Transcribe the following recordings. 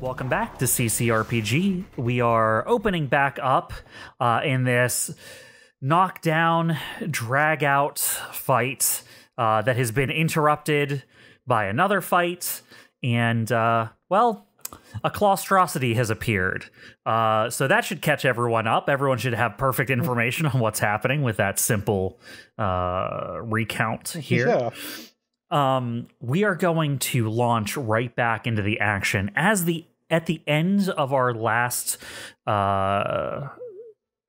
Welcome back to CCRPG. We are opening back up uh, in this knockdown, drag out fight uh, that has been interrupted by another fight. And, uh, well, a claustrosity has appeared. Uh, so that should catch everyone up. Everyone should have perfect information on what's happening with that simple uh, recount here. Yeah. Um, we are going to launch right back into the action as the at the end of our last uh,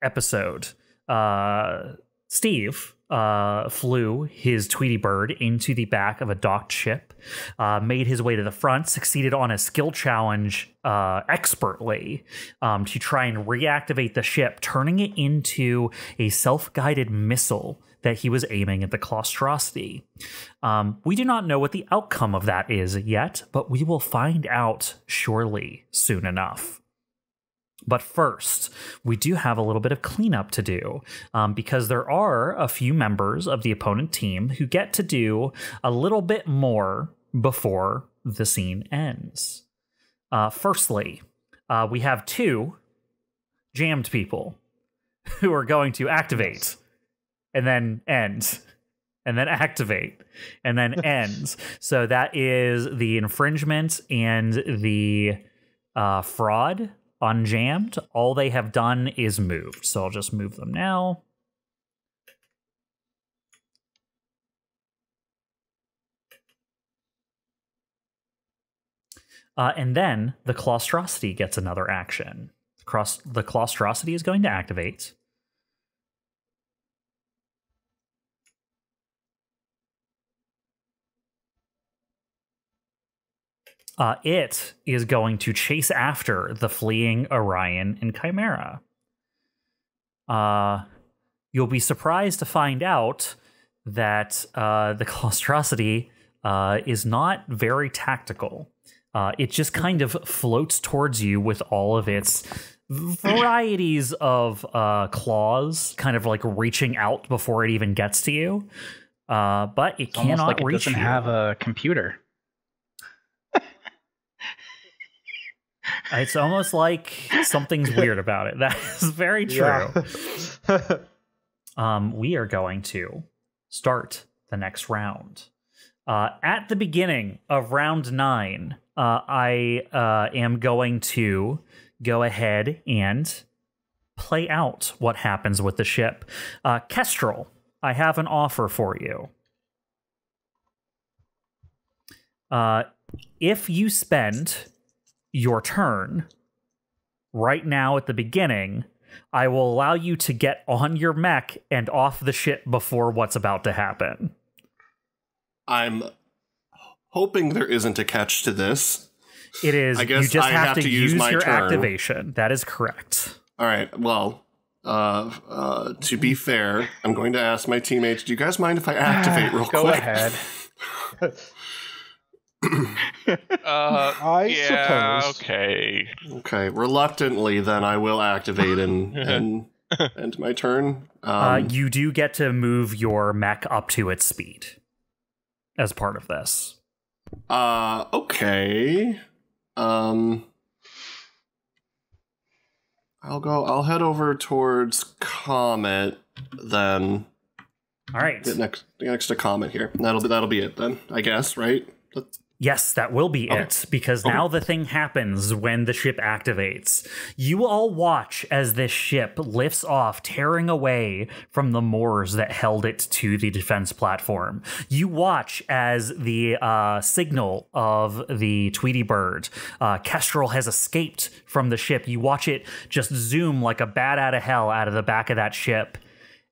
episode. Uh, Steve uh, flew his Tweety Bird into the back of a docked ship, uh, made his way to the front, succeeded on a skill challenge uh, expertly um, to try and reactivate the ship, turning it into a self guided missile that he was aiming at the claustrosity. Um, we do not know what the outcome of that is yet, but we will find out surely soon enough. But first, we do have a little bit of cleanup to do um, because there are a few members of the opponent team who get to do a little bit more before the scene ends. Uh, firstly, uh, we have two jammed people who are going to activate and then end and then activate and then ends. so that is the infringement and the uh, fraud unjammed. All they have done is moved. So I'll just move them now. Uh, and then the claustrosity gets another action. Cross the claustrosity is going to activate. Uh, it is going to chase after the fleeing Orion and Chimera. Uh, you'll be surprised to find out that uh, the claustrosity uh, is not very tactical. Uh, it just kind of floats towards you with all of its varieties of uh, claws, kind of like reaching out before it even gets to you. Uh, but it It's cannot like it reach doesn't you. have a computer. It's almost like something's weird about it. That is very true. Yeah. Um, we are going to start the next round. Uh, at the beginning of round nine, uh, I uh, am going to go ahead and play out what happens with the ship. Uh, Kestrel, I have an offer for you. Uh, if you spend your turn right now at the beginning, I will allow you to get on your mech and off the ship before what's about to happen. I'm hoping there isn't a catch to this. It is I guess you just I have, have to, to use use my your turn. activation. That is correct. All right. Well, uh, uh, to be fair, I'm going to ask my teammates. Do you guys mind if I activate real Go quick? Go ahead. Uh, I yeah, suppose. okay. Okay. Reluctantly, then I will activate and and end my turn. Um, uh, you do get to move your mech up to its speed as part of this. Uh, okay. Um, I'll go. I'll head over towards Comet. Then All right. get next get next to Comet here. That'll be that'll be it then. I guess right. That's- Yes, that will be Okay. it because Okay. now the thing happens when the ship activates. You all watch as this ship lifts off, tearing away from the moors that held it to the defense platform. You watch as the uh, signal of the Tweety Bird, uh, Kestrel, has escaped from the ship. You watch it just zoom like a bat out of hell out of the back of that ship.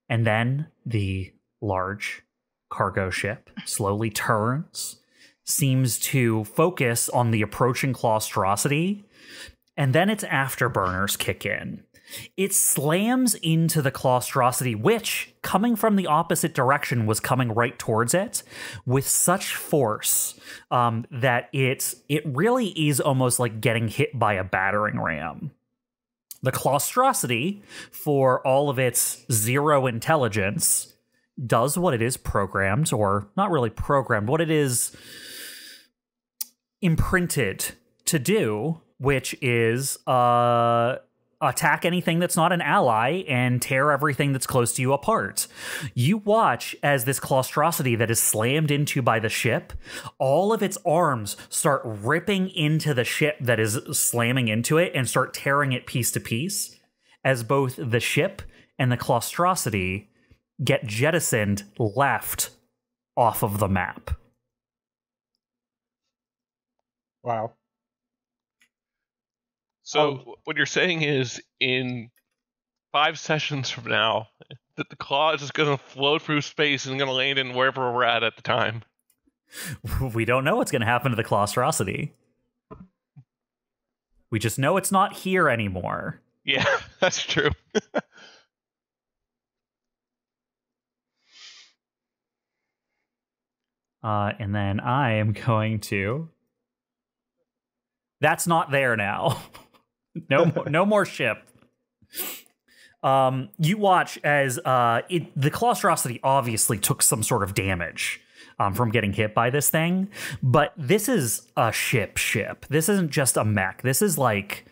And then the large cargo ship slowly turns seems to focus on the approaching claustrosity, and then its afterburners kick in. It slams into the claustrosity, which, coming from the opposite direction, was coming right towards it with such force um, that it it really is almost like getting hit by a battering ram. The claustrosity, for all of its zero intelligence, does what it is programmed, or not really programmed, what it is imprinted to do, which is uh, attack anything that's not an ally and tear everything that's close to you apart. You watch as this claustrosity that is slammed into by the ship, all of its arms start ripping into the ship that is slamming into it and start tearing it piece to piece as both the ship and the claustrosity get jettisoned left off of the map. Wow. So um, what you're saying is, in five sessions from now, that the claw is just going to float through space and going to land in wherever we're at at the time. We don't know what's going to happen to the claustrosity. We just know it's not here anymore. Yeah, that's true. Uh, and then I am going to. That's not there now. no, more, no more ship. Um, you watch as uh, it, the claustrosity obviously took some sort of damage um, from getting hit by this thing, but this is a ship. Ship. This isn't just a mech. This is like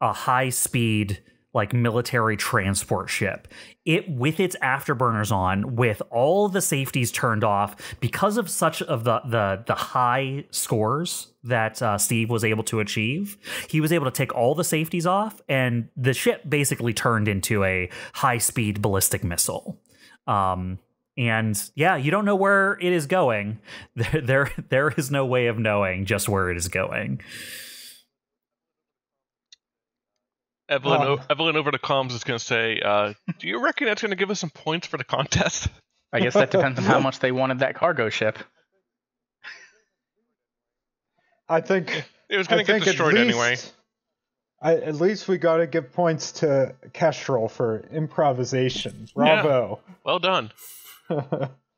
a high speed like military transport ship. It with its afterburners on, with all the safeties turned off, because of such of the the the high scores that uh, Steve was able to achieve, he was able to take all the safeties off, and the ship basically turned into a high speed ballistic missile. Um, and yeah, you don't know where it is going. There, there, there is no way of knowing just where it is going. Evelene, Oh. o- Evelene over to comms is going to say, uh, "Do you reckon that's going to give us some points for the contest?" I guess that depends on how much they wanted that cargo ship. I think It was going to get think at destroyed least, anyway. I, at least we got to give points to Kestrel for improvisation. Bravo. Well done.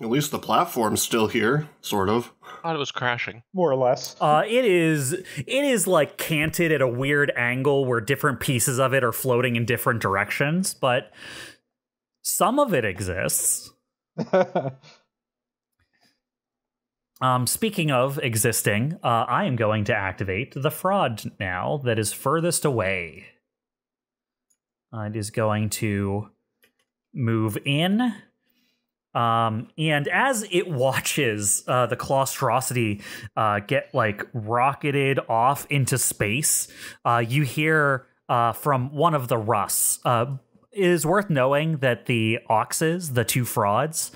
At least the platform's still here, sort of. thought it was crashing. More or less. Uh, it is it is like canted at a weird angle where different pieces of it are floating in different directions, but some of it exists. Um, speaking of existing, uh, I am going to activate the fraud now that is furthest away. Uh, it is going to move in. Um, and as it watches uh, the claustrosity uh, get like rocketed off into space, uh, you hear uh, from one of the Russ. Uh, it is worth knowing that the Oxes, the two frauds,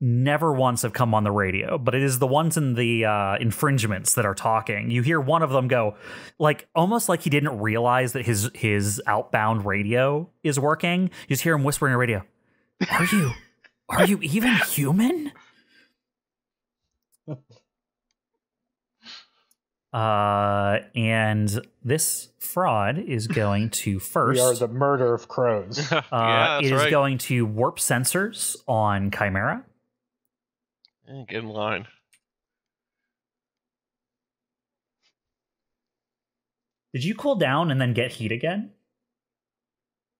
never once have come on the radio, but it is the ones in the uh, infringements that are talking. You hear one of them go, like almost like he didn't realize that his his outbound radio is working. You just hear him whispering on the radio, "Are you, are you even human?" Uh, and this fraud is going to first. We are the murder of crows. uh, that's it is right. going to warp sensors on Chimera. Eh, Get in line. Did you cool down and then get heat again?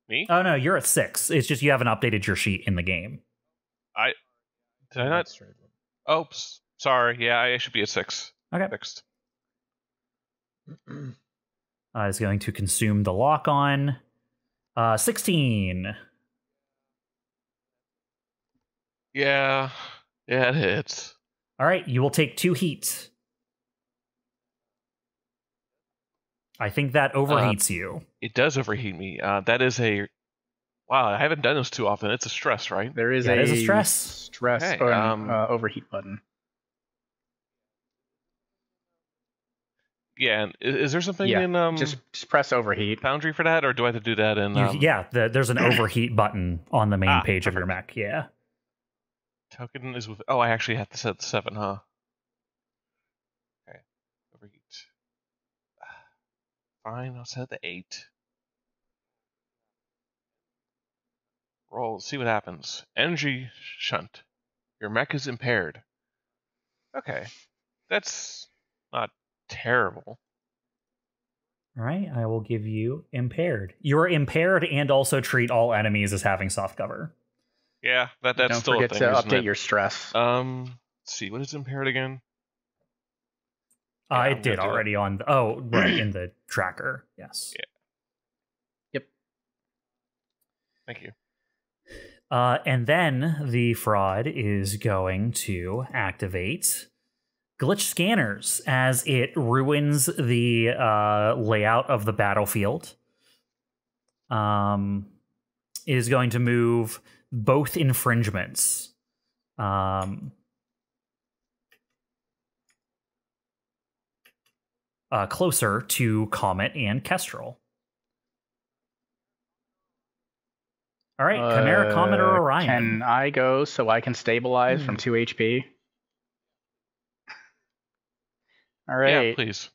Me? Oh no, you're at six. It's just you haven't updated your sheet in the game. Did I not? Oops. Sorry. Yeah, I should be at six. Okay. Fixed. Uh, is going to consume the lock on. Uh, sixteen. Yeah. Yeah, it hits. All right, you will take two heat. I think that overheats you. It does overheat me. Uh, that is a. Wow, I haven't done this too often. It's a stress, right? There is Yeah, a, it is a stress. stress Okay, or an, um, uh, overheat button. Yeah. And is, is there something Yeah, in um just just press overheat. Foundry for that, or do I have to do that in You- um, yeah, the, there's an overheat button on the main Ah, page of your mech. Yeah. token is with? Oh, I actually have to set the seven, huh? Okay. Overheat. Fine, I'll set the eight. Roll, see what happens. Energy shunt. Your mech is impaired. Okay. That's not terrible. All right, I will give you impaired. You're impaired and also treat all enemies as having soft cover. Yeah, that that's Don't still forget a thing. to isn't update it? your stress. Um, let's see, what is impaired again? Uh, Yeah, it I'm did gonna do that. already on. The, oh, right in the tracker. Yes. Yeah. Yep. Thank you. Uh, and then the fraud is going to activate glitch scanners as it ruins the uh, layout of the battlefield. Um, it is going to move both infringements. Um, uh, closer to Comet and Kestrel. All right, Chimera, Comet, or Uh, Orion. Can I go so I can stabilize from 2 HP? All right. Yeah, please.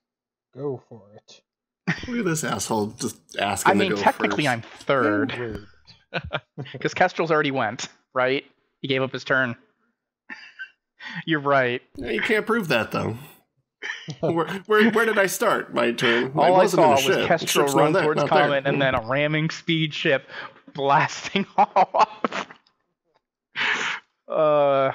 Go for it. Look at this asshole just asking I mean, to go technically, first. I'm third because Kestrel's already went, right? He gave up his turn. You're right. Yeah, you can't prove that though. where, where, where did I start my turn? All I, wasn't in saw a was ship. The Kestrel run towards not there. Comet and then a ramming speed ship blasting off. Uh,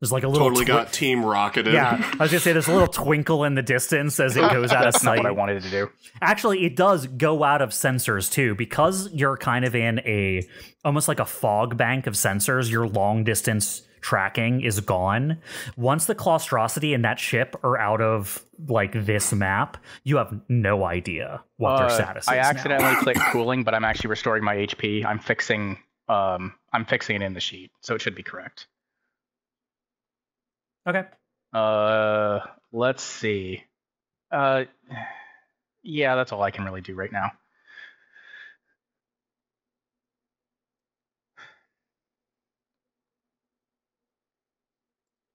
There's like a little totally twi- got team rocketed. Yeah, I was gonna say there's a little twinkle in the distance as it goes out of that's not sight. what I wanted to do. Actually, it does go out of sensors too because you're kind of in a almost like a fog bank of sensors. Your long distance tracking is gone. Once the claustrosity and that ship are out of like this map, you have no idea what their Uh, status is. I accidentally clicked cooling, but I'm actually restoring my HP. I'm fixing um I'm fixing it in the sheet, so it should be correct. Okay. Uh let's see. Uh yeah, that's all I can really do right now.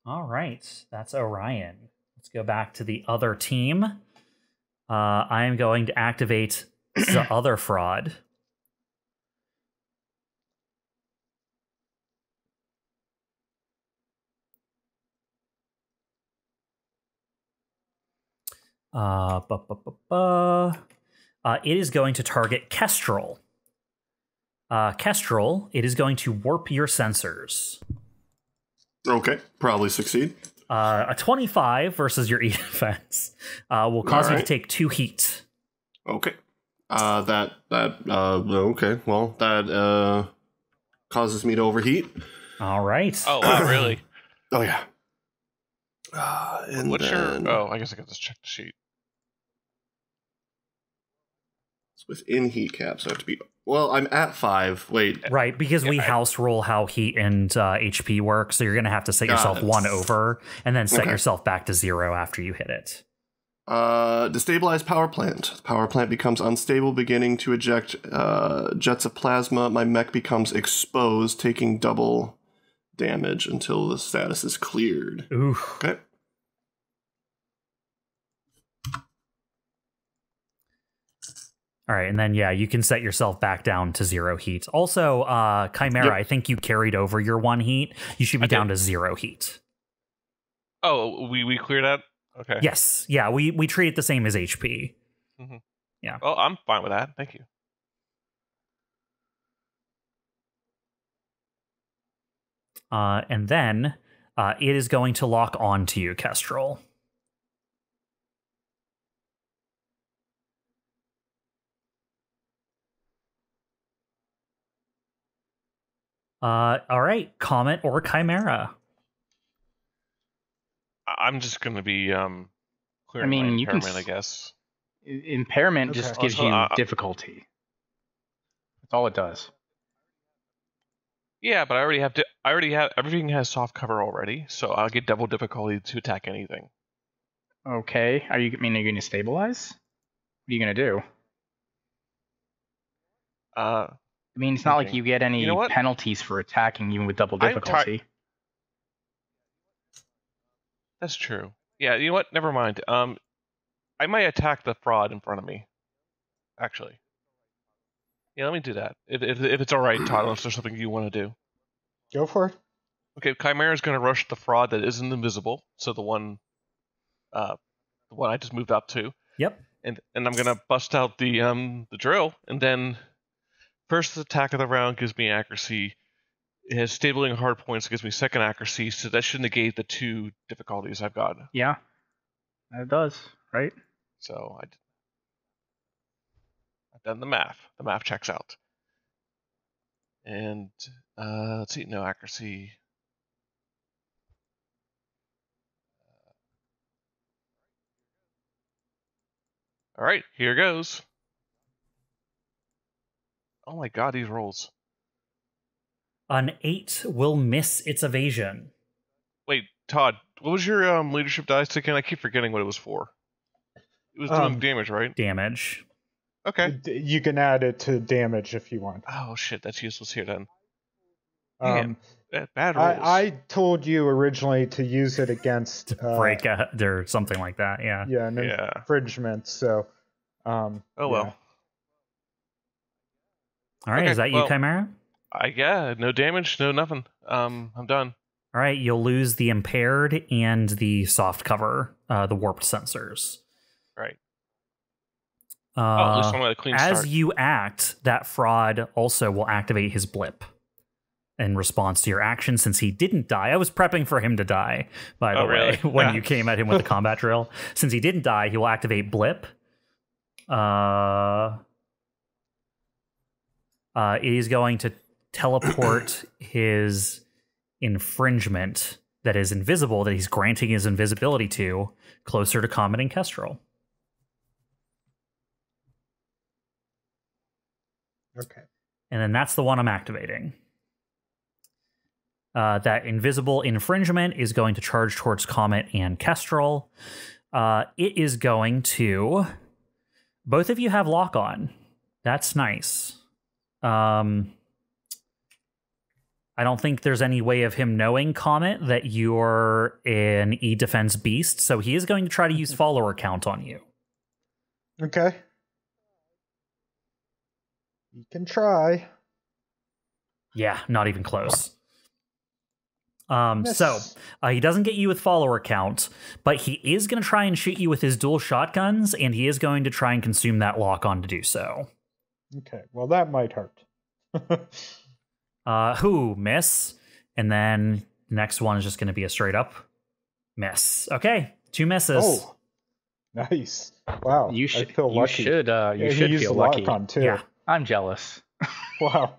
All right, that's Orion. Let's go back to the other team. Uh, I am going to activate the other fraud. Uh, bu- bu- bu-. Uh, it is going to target Kestrel. Uh, Kestrel, it is going to warp your sensors. Okay, probably succeed. Uh, a 25 versus your E defense uh, will cause you to take two heat. Okay. Uh, that that uh okay. Well, that uh causes me to overheat. All right. Oh wow, really? Oh yeah. Uh, and What's then your? Oh, I guess I got to check the sheet. It's within heat caps. I have to be. Well, I'm at five. Wait. Right, because we I- house rule how heat and uh, HP work, so you're going to have to set yourself it. one over and then set Okay. yourself back to zero after you hit it. Uh, destabilize power plant. The power plant becomes unstable, beginning to eject uh, jets of plasma. My mech becomes exposed, taking double damage until the status is cleared. Ooh. Okay. All right, and then yeah, you can set yourself back down to zero heat. Also, uh, Chimera, Yep. I think you carried over your one heat. You should be I did. down to zero heat. Oh, we we cleared that. Okay. Yes, yeah, we we treat it the same as HP. Yeah. Oh, I'm fine with that. Thank you. Uh, and then uh, it is going to lock on to you, Kestrel. Uh, all right, Comet or Chimera. I- I'm just gonna be um. Clearing I mean, my you can impairment, s- I guess. Impairment Okay. just gives Also, you uh, difficulty. That's all it does. Yeah, but I already have to. I already have everything has soft cover already, so I'll get double difficulty to attack anything. Okay. Are you I mean are you going to stabilize? What are you going to do? Uh, I mean, it's not like you get any You know penalties for attacking even with double I'm ti- difficulty. that's true. Yeah, you know what? Never mind. Um, I might attack the fraud in front of me. Actually. Yeah, let me do that. If if, if it's all right, Todd, unless there's something you want to do. Go for it. Okay, Chimera's going to rush the fraud that isn't invisible, so the one, uh, the one I just moved up to, Yep. and and I'm going to bust out the um the drill, and then first attack of the round gives me accuracy. it has stabling hard points. Gives me second accuracy, so that should negate the two difficulties I've got. Yeah, it does, right? So I, I've done the math. The math checks out. And uh, let's see, no accuracy. All right, here goes. Oh my god, these rolls. An eight will miss its evasion. Wait, Todd, what was your um, leadership dice again? I keep forgetting what it was for. It was doing Um, damage, right? Damage. Okay. You can add it to damage if you want. Oh shit, that's useless here then. Um, Man. Bad, bad rolls. I, I told you originally to use it against uh, Break a, or something like that. Yeah. yeah, an Yeah. infringement. So, um, Oh well. All right. Okay, is that you, Chimera? I yeah, no damage, no nothing. Um, I'm done. All right. You'll lose the impaired and the soft cover, uh, the warped sensors. Right. Uh, oh, at least I'm a clean as start. you act, that fraud also will activate his blip in response to your action since he didn't die. I was prepping for him to die, by the Oh, way, really? when Yeah. you came at him with the combat drill. Since he didn't die, he will activate blip. Uh, uh, it is going to teleport his infringement that is invisible, that he's granting his invisibility to, closer to Comet and Kestrel. okay. and then that's the one I'm activating. Uh, that invisible infringement is going to charge towards Comet and Kestrel. Uh, it is going to. Both of you have lock on. That's nice. Um, I don't think there's any way of him knowing Comet that you're an E defense beast, so he is going to try to use follower count on you. Okay. You can try. Yeah, not even close. Um, Miss. so uh, he doesn't get you with follower count, but he is going to try and shoot you with his dual shotguns, and he is going to try and consume that lock on to do so. Okay. Well, that might hurt. Uh, who miss, and then next one is just going to be a straight up miss. Okay, two misses. oh, nice. Wow. You should. feel You should. Uh, you Yeah, should feel lucky. lock on too. Yeah. I'm jealous. Wow.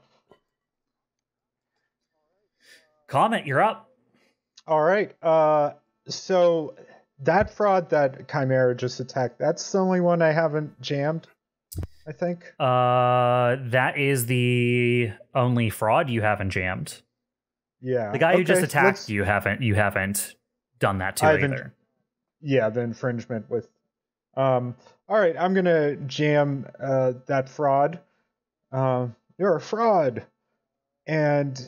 Comment, you're up. All right. Uh, so that fraud that Chimera just attacked, that's the only one I haven't jammed. I think. Uh, that is the only fraud you haven't jammed. Yeah. The guy who just attacked let's- you haven't you haven't done that to I haven't- either. Yeah, the infringement with. Um. All right, I'm gonna jam uh, that fraud. Um, you're a fraud, and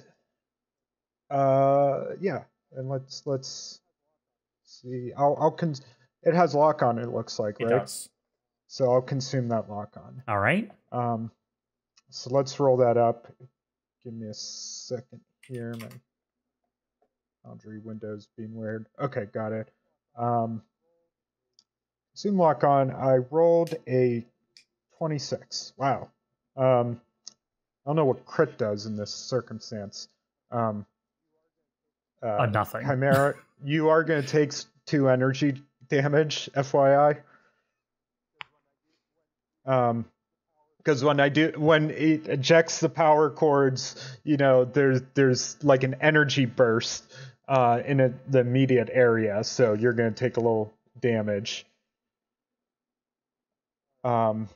uh, yeah, and let's let's see. I'll I'll con- It has lock on. It looks like It right. does. So I'll consume that lock on. All right. Um, so let's roll that up. Give me a second here. My Foundry window's being weird. Okay, got it. Um, zoom lock on. I rolled a 26. Wow. Um, I don't know what crit does in this circumstance. Um, Uh, nothing. Chimera, you are going to take two energy damage, FYI. Um, because when I do, when it ejects the power cords, you know, there's there's like an energy burst uh, in a, the immediate area, so you're going to take a little damage. Um.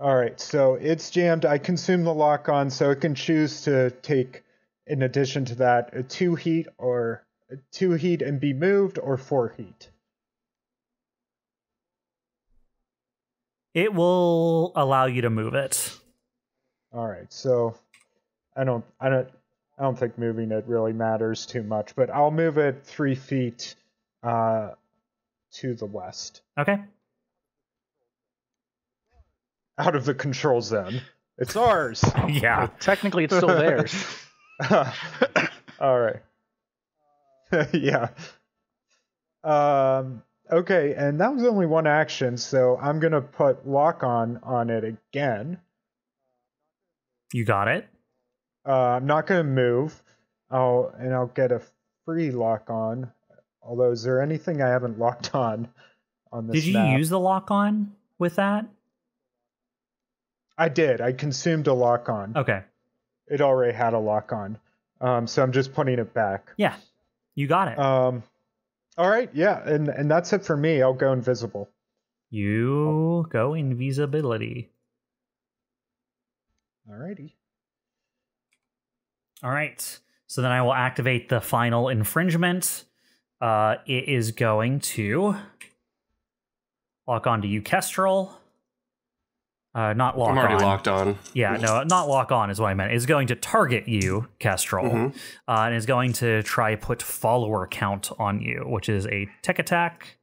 All right, so it's jammed. I consume the lock on, so it can choose to take, in addition to that, a two heat or two heat and be moved, or four heat. It will allow you to move it. All right, so I don't, I don't, I don't think moving it really matters too much, but I'll move it three feet uh, to the west, Okay. out of the control zone. It's ours. Yeah. Technically, it's still theirs. All right. yeah. Um. Okay, and that was only one action, so I'm gonna put lock on on it again. You got it. Uh, I'm not going to move. I'll and I'll get a free lock on. Although, is there anything I haven't locked on on this Did you map? use the lock on with that? I did. I consumed a lock on. Okay. It already had a lock on. Um, so I'm just putting it back. Yeah. You got it. Um, all right, yeah, and and that's it for me. I'll go invisible. you go invisibility. Alrighty. All right. So then I will activate the final infringement. Uh, it is going to lock onto you, Kestrel. Uh, not lock I'm already on. locked on. Yeah, no, not lock on is what I meant. Is going to target you, Kestrel, Mhm. uh, and is going to try put follower count on you, which is a tech attack.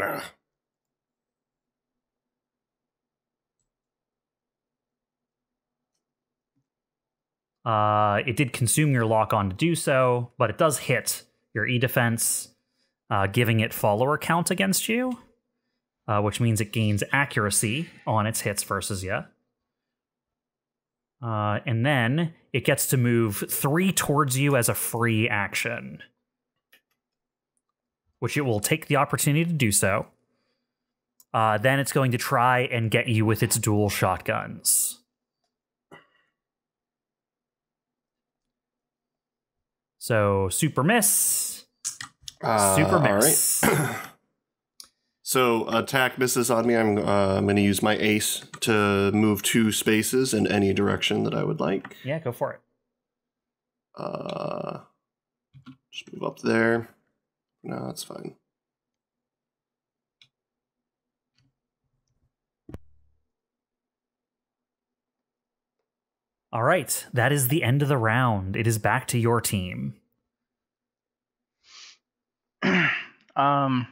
Ah. Uh, it did consume your lock on to do so, but it does hit your E defense, uh, giving it follower count against you, uh, which means it gains accuracy on its hits versus you. Uh, and then it gets to move three towards you as a free action, which it will take the opportunity to do so. Uh, then it's going to try and get you with its dual shotguns. So super miss, Uh, super right. miss. So attack misses on me. I'm uh, I'm going to use my ace to move two spaces in any direction that I would like. yeah, go for it. Uh, just move up there. No, that's fine. All right, that is the end of the round. It is back to your team. um,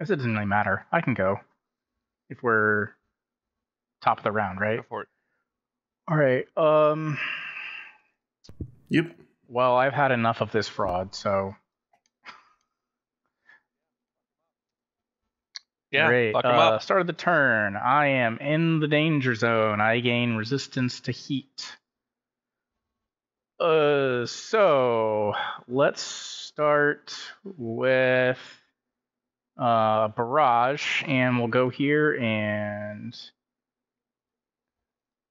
I guess it doesn't really matter. I can go if we're top of the round, right? Go for it. All right. Um. Yep. Well, I've had enough of this fraud, so Yeah, great. lock 'em uh, up. Start of the turn. I am in the danger zone. I gain resistance to heat. Uh, so let's start with uh barrage, and we'll go here and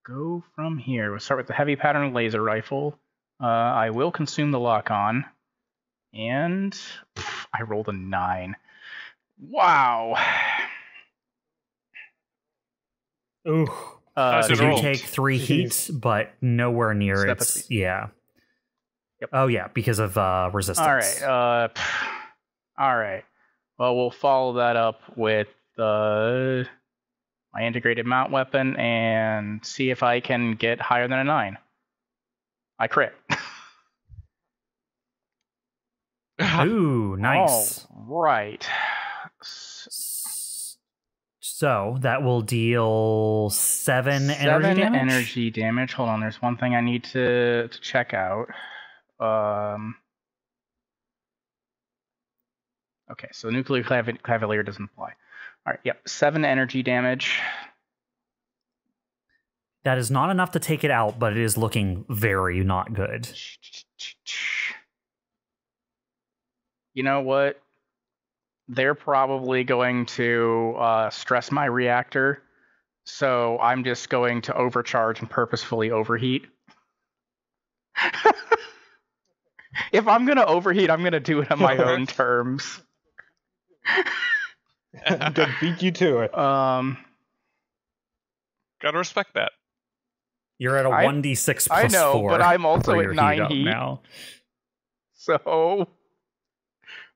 go from here. We'll start with the heavy pattern laser rifle. Uh, I will consume the lock on, and pff, I rolled a nine. Wow. Ooh. Uh, That's a So you take three Jeez. heat, but nowhere near Step its. speed. Yeah. Yep. Oh yeah, because of uh, resistance. All right. Uh, pff, all right. Well, we'll follow that up with uh, my integrated mount weapon and see if I can get higher than a nine. I crit. Ooh, nice. All right. S- S- So that will deal seven, Seven energy damage. energy damage. Hold on. There's one thing I need to to check out. Um. Okay, so nuclear clav- cavalier doesn't apply. All right. Yep. Seven energy damage. That is not enough to take it out, but it is looking very not good. You know what? They're probably going to uh, stress my reactor, so I'm just going to overcharge and purposefully overheat. if I'm gonna overheat, I'm gonna do it on my own terms. I'm gonna beat you to it. Um, Gotta respect that. You're at a I- one d six I plus know, four. but I'm also at your nine up heat. now. so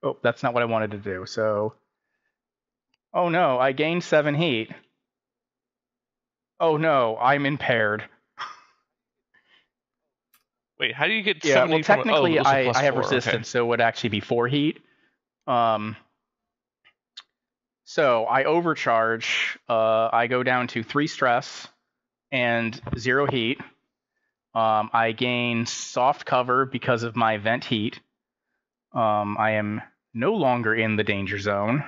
oh, that's not what I wanted to do. So, oh no, I gained seven heat. Oh no, I'm impaired. Wait, how do you get Yeah, 70 well, from- oh, technically, those are I, I have four, okay. resistance, so it would actually be four heat. Um, so I overcharge. Uh, I go down to three stress and zero heat. Um, I gain soft cover because of my vent heat. Um, I am no longer in the danger zone.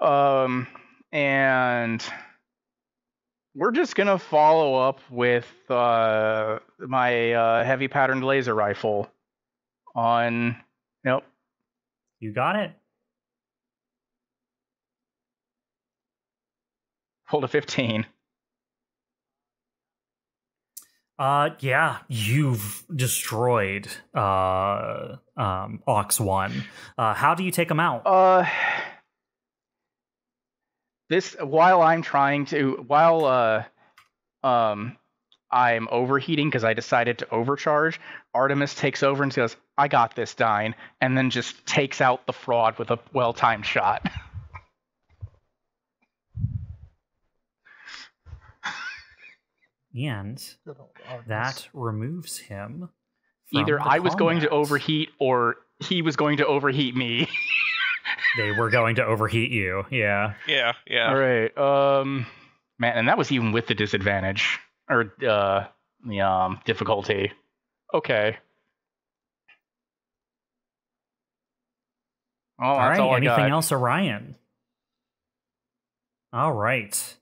Um, and we're just gonna follow up with uh, my uh, heavy patterned laser rifle on. Nope. You got it. Hold a fifteen. Uh, yeah, you've destroyed uh um Ox One. Uh, how do you take him out? Uh, this while I'm trying to while uh um I'm overheating because I decided to overcharge. Artemis takes over and says, "I got this, Dyne," and then just takes out the fraud with a well-timed shot. and Good old Artemis. that removes him. from Either the I was going to overheat or he was going to overheat me. They were going to overheat you. Yeah. Yeah, yeah. All right. Um, man, and that was even with the disadvantage or uh the um difficulty. Okay. Oh, all that's right. all I Anything got. else, Orion? All right.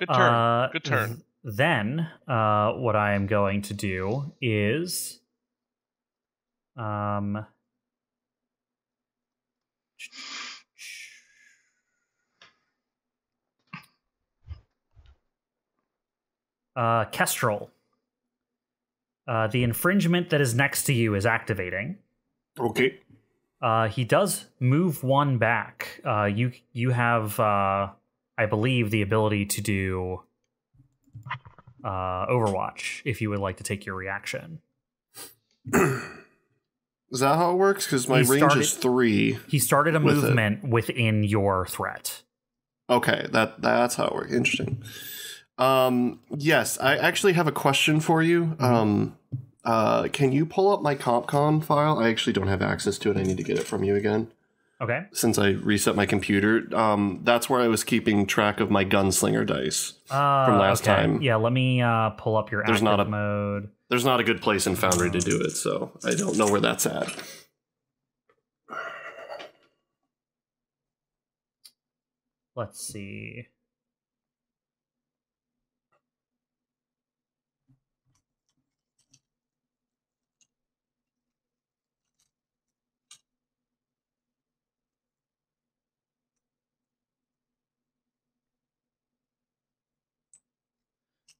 Good turn. Uh, Good turn. then, uh, what I am going to do is, um, uh, Kestrel. Uh, the infringement that is next to you is activating. Okay. Uh, he does move one back. Uh, you you have, uh, I believe, the ability to do uh, Overwatch if you would like to take your reaction. Is that how it works? Because my He range started- is three. He started a With it. movement within your threat. Okay, that that's how it works. Interesting. Um, yes, I actually have a question for you. Um, uh, can you pull up my CompCon file? I actually don't have access to it. I need to get it from you again Okay. since I reset my computer. Um, that's where I was keeping track of my gunslinger dice. Uh, From last okay. time. Yeah, let me uh, pull up your There's not a- mode. There's not a good place in Foundry to do it, so I don't know where that's at. Let's see.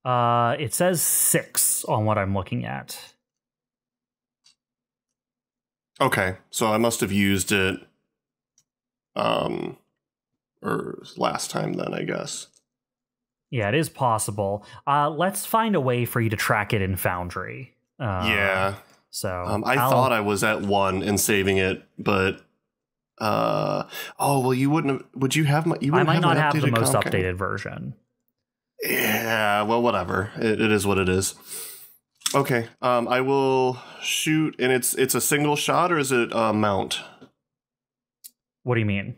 Uh, it says six on what I'm looking at. Okay, so I must have used it um or last time then, I guess. Yeah, it is possible. Uh, let's find a way for you to track it in Foundry. Uh, yeah. So Um, I I'll- thought I was at one and saving it, but uh oh well you wouldn't have would you have my you I might not have the most CompCon? updated version. Yeah, well whatever. It, it is what it is. Okay. Um I will shoot and it's it's a single shot or is it a mount? What do you mean?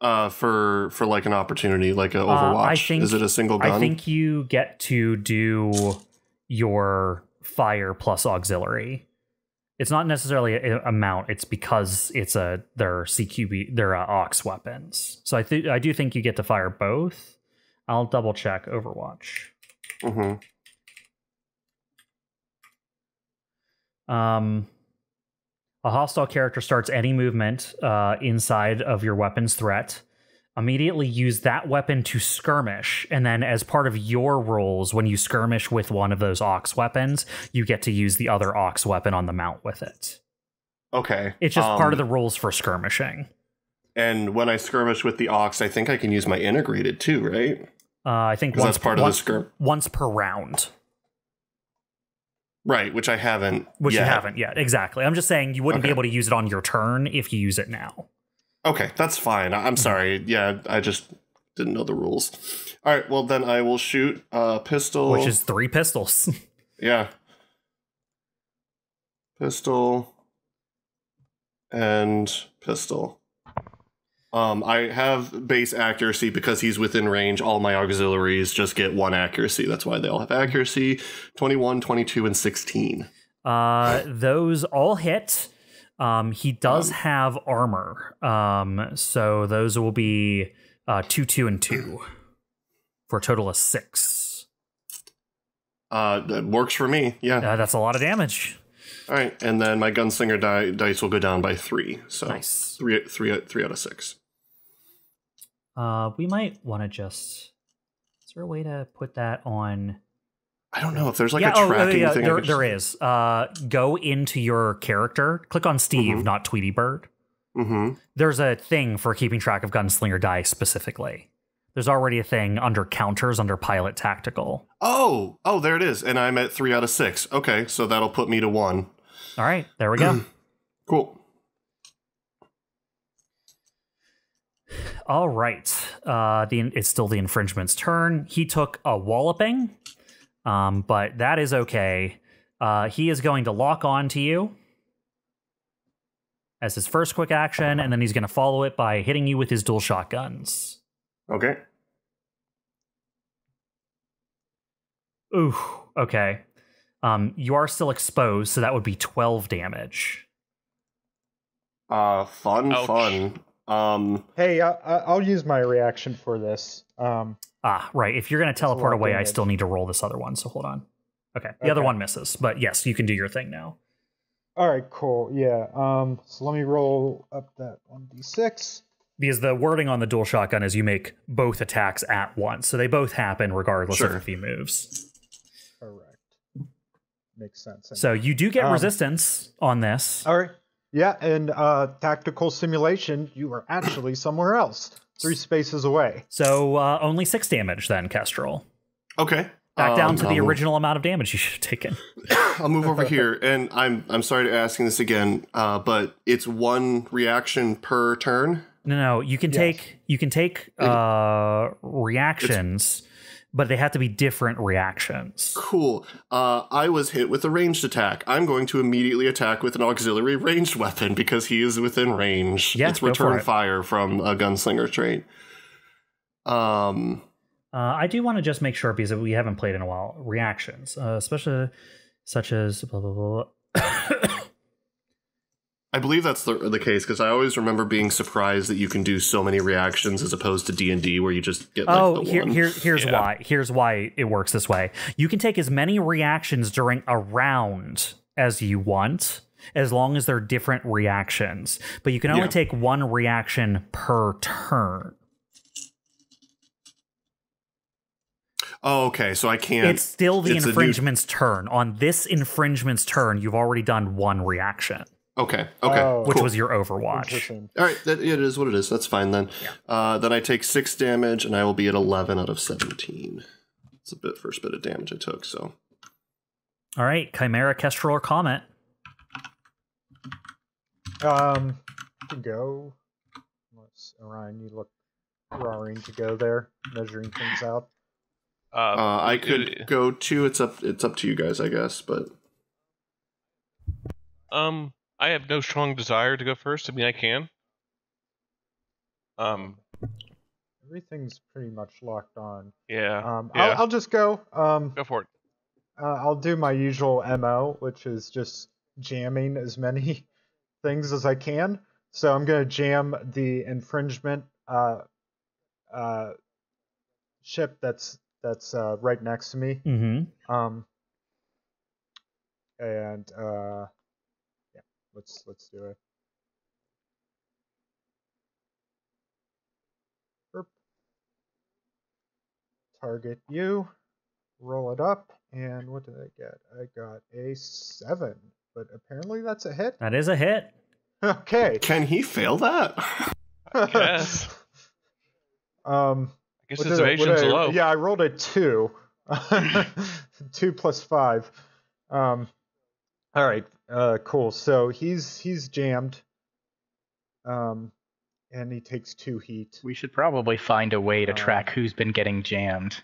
Uh for for like an opportunity, like a Uh, Overwatch. I think- is it a single gun? I think you get to do your fire plus auxiliary. It's not necessarily a, a mount. It's because it's a they're CQB they're uh, aux weapons. So I think I do think you get to fire both. I'll double check Overwatch. hmm Um, a hostile character starts any movement uh, inside of your weapon's threat. Immediately use that weapon to skirmish, and then as part of your rolls, when you skirmish with one of those aux weapons, you get to use the other aux weapon on the mount with it. Okay. It's just part of Um, the rules for skirmishing. And when I skirmish with the aux, I think I can use my integrated too, right? Uh, I think once that's part of the once, skirm. once per round, Right, which I haven't. which yet. you haven't yet. Exactly. I'm just saying you wouldn't be able to use it on your turn if you use it now. Okay, that's fine. I'm sorry. Yeah, I just didn't know the rules. All right, well then I will shoot a pistol. Which is three pistols. yeah, pistol and pistol. Um, I have base accuracy because he's within range. All my auxiliaries just get one accuracy. That's why they all have accuracy 21, 22, and 16. Uh, those all hit. Um, he does have armor. Um, so those will be uh, two, two, and two. for a total of six. Uh, that works for me. Yeah. Uh, that's a lot of damage. All right, and then my gunslinger die, dice will go down by three. So Nice. three, three, three out of six. Uh, we might want to just. Is there a way to put that on? I don't know if there's like yeah, a oh, tracking yeah, thing. There, could there is. Uh, go into your character. Click on Steve, Mhm. not Tweety Bird. Mm-hmm. There's a thing for keeping track of gunslinger dice specifically. There's already a thing under counters under pilot tactical. Oh, oh, there it is, and I'm at three out of six. Okay, so that'll put me to one. All right, there we go. Cool. All right. Uh, the it's still the infringement's turn. He took a walloping, um, but that is okay. Uh, he is going to lock on to you as his first quick action, and then he's going to follow it by hitting you with his dual shotguns. Okay. Ooh, okay. Um, you are still exposed, so that would be twelve damage. Uh, fun, Ouch. fun. Um, Hey, I, I- I'll use my reaction for this. Um, Ah, right. If you're going to teleport of away, I still need to roll this other one. So hold on. Okay, the other one misses, but yes, you can do your thing now. all right, cool. Yeah. Um, so let me roll up that one d six. because the wording on the dual shotgun is you make both attacks at once, so they both happen regardless Sure. of if he moves. Correct. Makes sense. So you do get Um, resistance on this. All right. Yeah, and uh, tactical simulation, you are actually somewhere else, three spaces away. So uh, only six damage then, Kestrel. okay. Back down Um, to I'll the move- original amount of damage you should have taken. I'll move over here, and I'm I'm sorry to asking this again, uh, but it's one reaction per turn. No, no, you can Yes. take you can take uh, reactions, but they have to be different reactions. Cool. Uh, I was hit with a ranged attack. I'm going to immediately attack with an auxiliary ranged weapon because he is within range. Yeah, it's return it. fire from a gunslinger trait. Um, Uh, I do want to just make sure because we haven't played in a while. Reactions, uh, especially such as blah blah blah. I believe that's the, the case because I always remember being surprised that you can do so many reactions as opposed to D and D where you just get like oh, the here, here, here's Yeah. why. Here's why it works this way. You can take as many reactions during a round as you want, as long as they're different reactions. But you can only Yeah. take one reaction per turn. Oh, okay. So I can't. it's still the it's a new- infringement's turn. On this infringement's turn, you've already done one reaction, okay. Okay. Oh. which cool. was your Overwatch. All right, that, it is what it is. That's fine then. Uh, then I take six damage, and I will be at eleven out of seventeen. It's a bit first bit of damage I took. So All right, Chimera, Kestrel, or Comet. Um, to go. Unless Orion, you look roaring to go there, measuring things out. Uh, uh, I could it- go two. It's up. It's up to you guys, I guess. But Um, I have no strong desire to go first. I mean, I can. Um, Everything's pretty much locked on. yeah. Um, yeah. I'll, I'll just go. Um, go for it. uh, I'll do my usual mo, which is just jamming as many things as I can. So I'm gonna jam the infringement uh, uh, ship that's that's uh, right next to me. Mm-hmm. Um, and uh, yeah, let's let's do it. Burp. Target you. Roll it up, and what did I get? I got a seven, but apparently that's a hit. That is a hit. Okay. can he fail that? guess. um, I guess his did I- what evasion's low. Yeah, I rolled a two. two plus five. Um, all right. Uh, cool. So he's he's jammed. Um, and he takes two heat. We should probably find a way to Uh, track who's been getting jammed.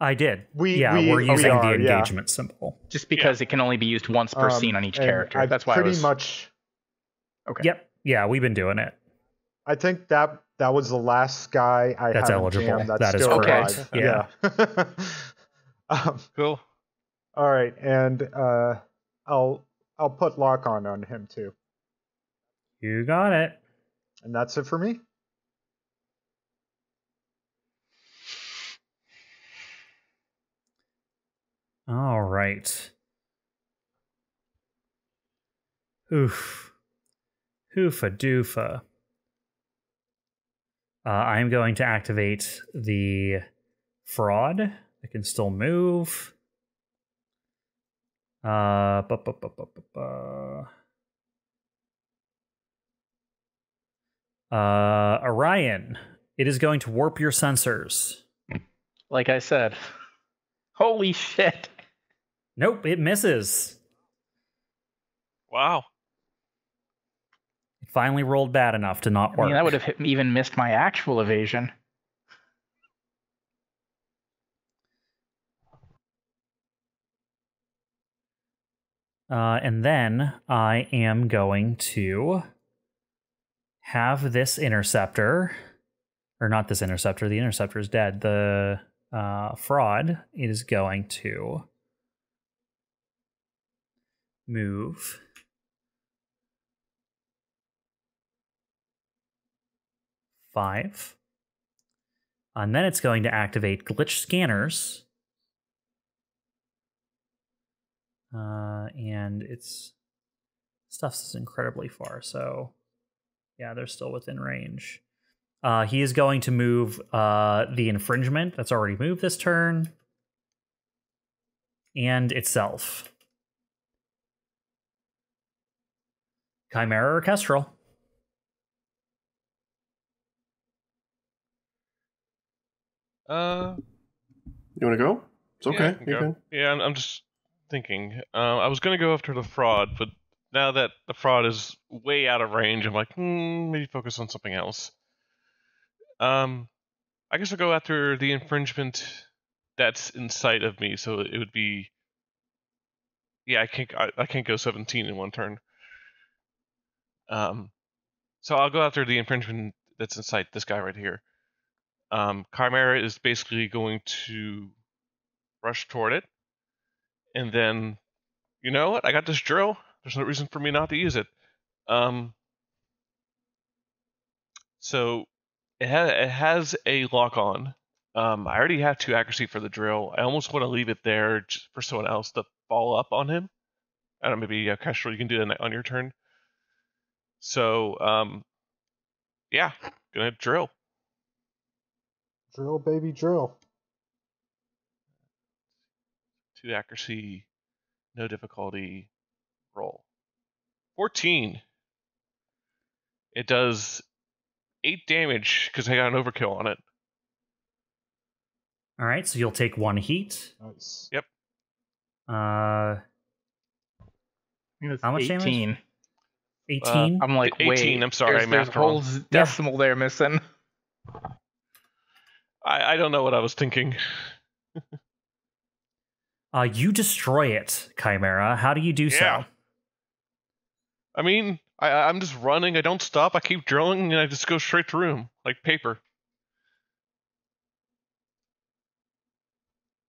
I did. We- yeah, we- are we using the are, yeah. engagement symbol. Just because it can only be used once per Um, scene on each character. I That's why I pretty was. much. Okay. Yep. Yeah, we've been doing it. I think that that was the last guy I That's eligible. jammed that's That is still correct. alive. Yeah. um, Cool. All right, and uh, I'll I'll put lock on on him too. You got it. And that's it for me. All right. Oof. Hoofa doofa. Uh, I'm going to activate the fraud. I can still move. Uh, bu- bu- bu- bu- bu- bu. Uh, Orion, it is going to warp your sensors. Like I said. Holy shit. Nope, it misses. Wow. It finally rolled bad enough to not work. I work. mean, that would have hit, even missed my actual evasion. Uh, and then I am going to have this interceptor, or not this interceptor. The interceptor is dead. The uh, fraud is going to move. Five. And then it's going to activate glitch scanners. Uh, and its stuff is incredibly far. So, yeah, they're still within range. Uh, he is going to move uh, the infringement that's already moved this turn, and itself. Chimera or Kestrel. Uh, You want to go? It's okay. can you go. can. Yeah, I'm, I'm just thinking. Uh, I was gonna go after the fraud, but now that the fraud is way out of range, I'm like, hmm, maybe focus on something else. Um, I guess I'll go after the infringement that's in sight of me. So it would be, yeah, I can't, I, I can't go 17 in one turn. Um, so I'll go after the infringement that's in sight. This guy right here. Um, Chimera is basically going to rush toward it, and then, you know what? I got this drill. There's no reason for me not to use it. Um, so it has it has a lock on. Um, I already have two accuracy for the drill. I almost want to leave it there for someone else to follow up on him. I don't know, maybe uh, Kestrel, you can do that on your turn. So, um, yeah, gonna drill. Drill, baby, drill. Two accuracy, no difficulty, roll. 14. It does 8 damage because I got an overkill on it. All right, so you'll take one heat. Nice. Yep. Uh, I think it's How much damage? 18. 18. I'm like, 18, wait. I'm sorry, there's, I there's mathed wrong. whole z- decimal there missing. I, I don't know what I was thinking. uh, you destroy it, Chimera. How do you do Yeah. so? I mean, I, I'm just running. I don't stop. I keep drilling, and I just go straight through him like paper.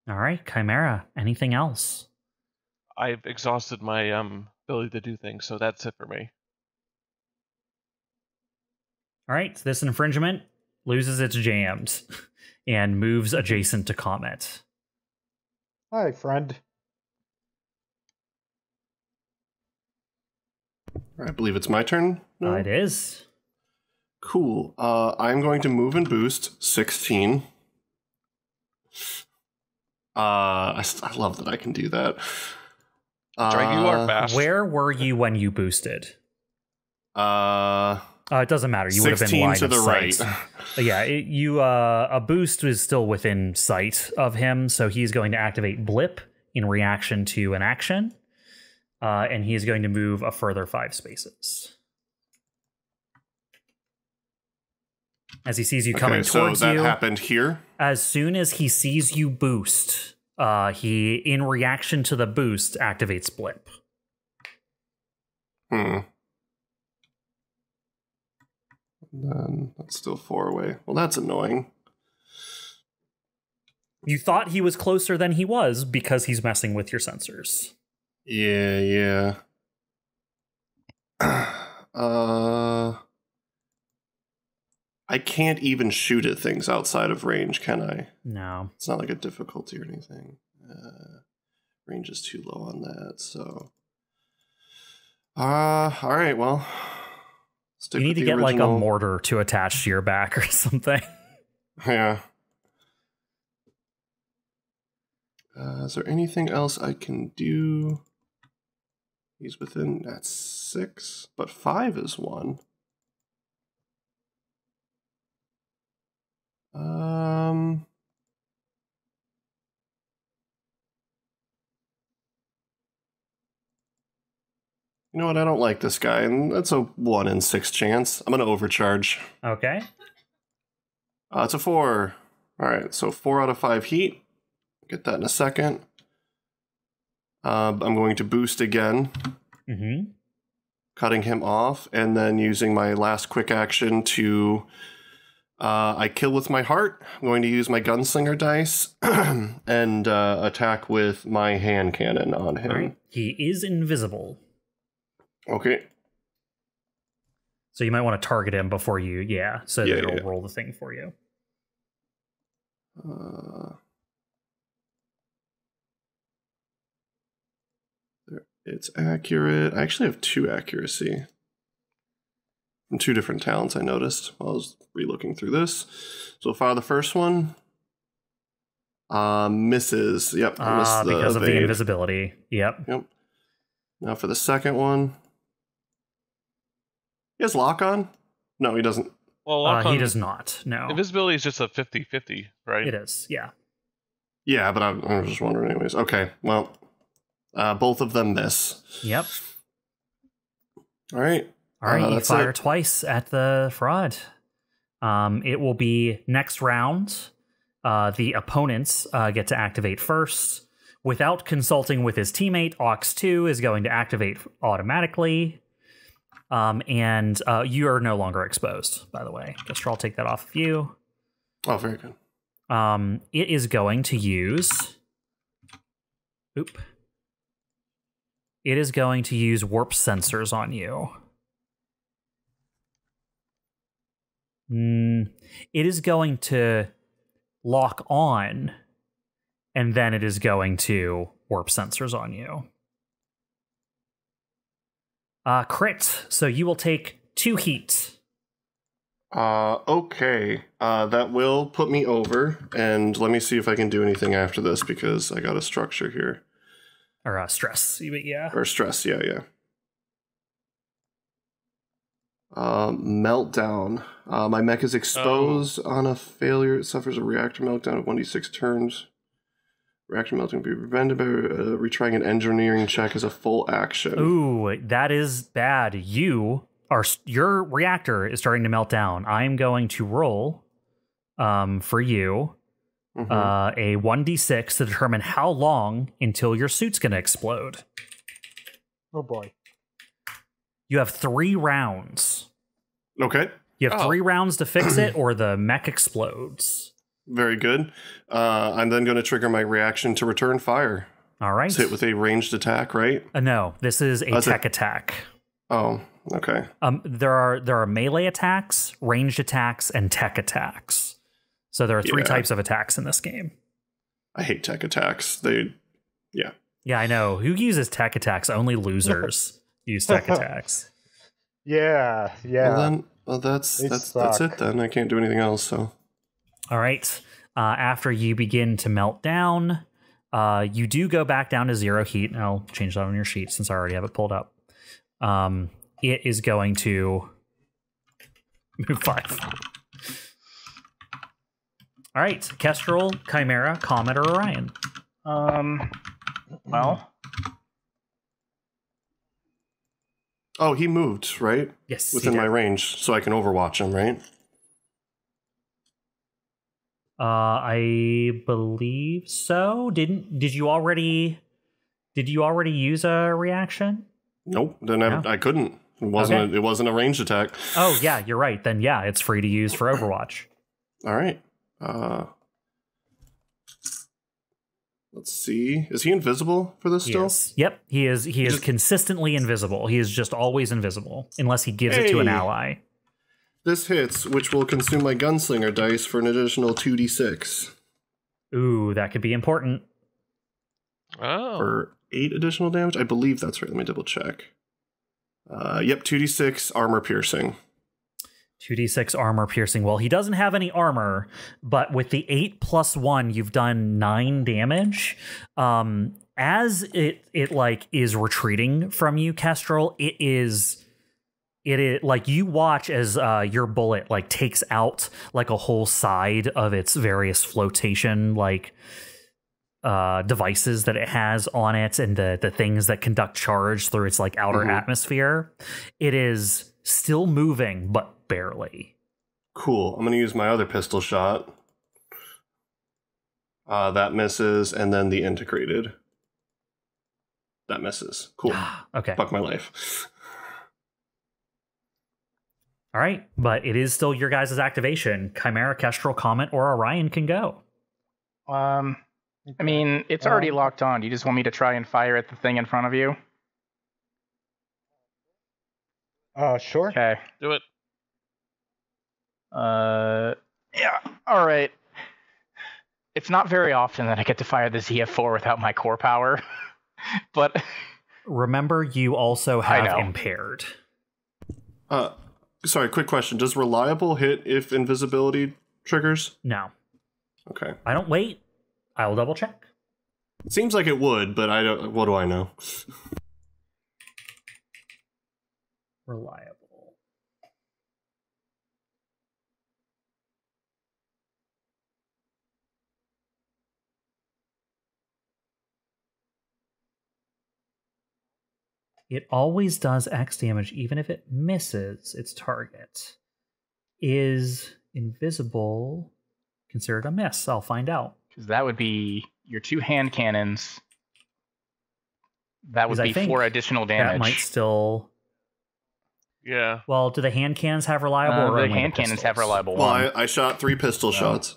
All right, Chimera. Anything else? I've exhausted my um ability to do things, so that's it for me. All right, this infringement loses its jams and moves adjacent to Comet. Hi, friend. I believe it's my turn. Uh, it is. Cool. Uh, I'm going to move and boost 16. Uh, I, s- I love that I can do that. Drag, you are Uh, fast. Where were you when you boosted? Uh, Uh, it doesn't matter. You would have been 16 line to the sight. right. Yeah, it, you uh, a boost is still within sight of him, so he's going to activate blip in reaction to an action, uh, and he is going to move a further five spaces. As he sees you coming okay, so towards that you, happened here. as soon as he sees you boost, uh, he, in reaction to the boost, activates blip. Hmm. Then that's still four away. Well, that's annoying. You thought he was closer than he was because he's messing with your sensors. Yeah, yeah. uh, I can't even shoot at things outside of range, can I? No. It's not like a difficulty or anything. Uh, range is too low on that. So, uh, all right. Well, stick you need to get like a mortar to attach to your back or something. Yeah. Uh, is there anything else I can do? He's within that's six, but five is one. Um. You know what? I don't like this guy, and that's a one in six chance. I'm gonna overcharge. Okay. Uh, it's a four. All right, so four out of five heat. Get that in a second. Uh, I'm going to boost again, Mm-hmm. cutting him off, and then using my last quick action to. Uh, I kill with my heart. I'm going to use my gunslinger dice and uh, attack with my hand cannon on him. Right. He is invisible. Okay. So you might want to target him before you, yeah, so Yeah, that it'll yeah. roll the thing for you. Uh, it's accurate. I actually have two accuracy from two different talents. I noticed while I was relooking through this. So far, the first one uh, misses. Yep, the because of the invisibility. Yep. Yep. Now for the second one, he has lock on. No, he doesn't. Well, Uh, lock he does not. No. Invisibility is just a 50-50, right? It is. Yeah. Yeah, but I'm, I was just wondering, anyways. Okay, well, uh, both of them miss. Yep. All right. All right, Uh, you fire it. twice at the fraud. Um, it will be next round. Uh, the opponents uh, get to activate first. Without consulting with his teammate, Ox 2 is going to activate automatically. Um, and uh, you are no longer exposed, by the way. Just I'll take that off of you. Oh, very good. Um, it is going to use. Oop. It is going to use warp sensors on you. Mm, it is going to lock on, and then it is going to warp sensors on you. Uh, crit. So you will take two heat. Uh, okay. Uh, that will put me over, and let me see if I can do anything after this because I got a structure here Or uh, stress. Yeah. or stress. Yeah, yeah. Um, meltdown. Uh, my mech is exposed on a failure. It suffers a reactor meltdown at 1d6 turns. Reactor melting can be prevented by uh, retrying an engineering check as a full action. Ooh, that is bad. You are your reactor is starting to melt down. I am going to roll um for you Mhm. uh a 1d6 to determine how long until your suit's going to explode. Oh boy. You have 3 rounds. okay. You have Oh. 3 rounds to fix it or the mech explodes. Very good. Uh, I'm then going to trigger my reaction to return fire. All right. It's hit with a ranged attack, right? Uh, no, this is a That's a- tech attack. Oh, okay. Um, there are there are melee attacks, ranged attacks, and tech attacks. So there are three Yeah. types of attacks in this game. I hate tech attacks. They, yeah. Yeah, I know. Who uses tech attacks? Only losers use tech attacks. Yeah, yeah. Well then, well that's They that's that's it then. I can't do anything else. So All right. Uh, after you begin to melt down, uh, you do go back down to zero heat. And I'll change that on your sheet since I already have it pulled up. Um, it is going to move five. All right, Kestrel, Chimera, Comet, or Orion. Um, well, oh, he moved right Yes, he within my range, so I can overwatch him, right? Uh, I believe so. Didn't did you already? Did you already use a reaction? Nope. Then I, No. I couldn't. It wasn't. Okay. A, it wasn't a ranged attack. Oh yeah, you're right. Then yeah, it's free to use for Overwatch. All right. Uh, let's see. Is he invisible for this He still? is. Yep, he is. He is Just- consistently invisible. He is just always invisible unless he gives it to an ally. This hits, which will consume my gunslinger dice for an additional two d six. Ooh, that could be important. Oh. for eight additional damage. I believe that's right. Let me double check. Uh, yep, 2d6 armor piercing. 2d6 armor piercing. Well, he doesn't have any armor, but with the 8 plus 1, you've done 9 damage. Um as it it like is retreating from you, Kestrel, it is it is like you watch as uh your bullet like takes out like a whole side of its various flotation like uh devices that it has on it and the the things that conduct charge through its like outer Mhm. atmosphere. It is still moving, but barely. Cool. I'm going to use my other pistol shot. Uh, that misses, and then the integrated. That misses. Cool. okay. Fuck my life. All right, but it is still your guys' activation. Chimera, Kestrel, Comet, or Orion can go. Um, I mean, it's already Um, locked on. Do you just want me to try and fire at the thing in front of you? Uh, sure. Okay. Do it. Uh, yeah. All right. It's not very often that I get to fire the ZF4 without my core power, but Remember, you also have impaired. Uh, sorry, quick question. Does reliable hit if invisibility triggers? No, Okay. I don't wait. I will double check. Seems like it would, but I don't. What do I know? Reliable. It always does X damage even if it misses its target. Is invisible considered a miss? I'll find out. because that would be your two hand cannons. That would be four additional damage. That might still. Yeah. Well, do the hand cannons have reliable? Uh, or the only hand cannons have reliable Well, one. I, I shot three pistol shots.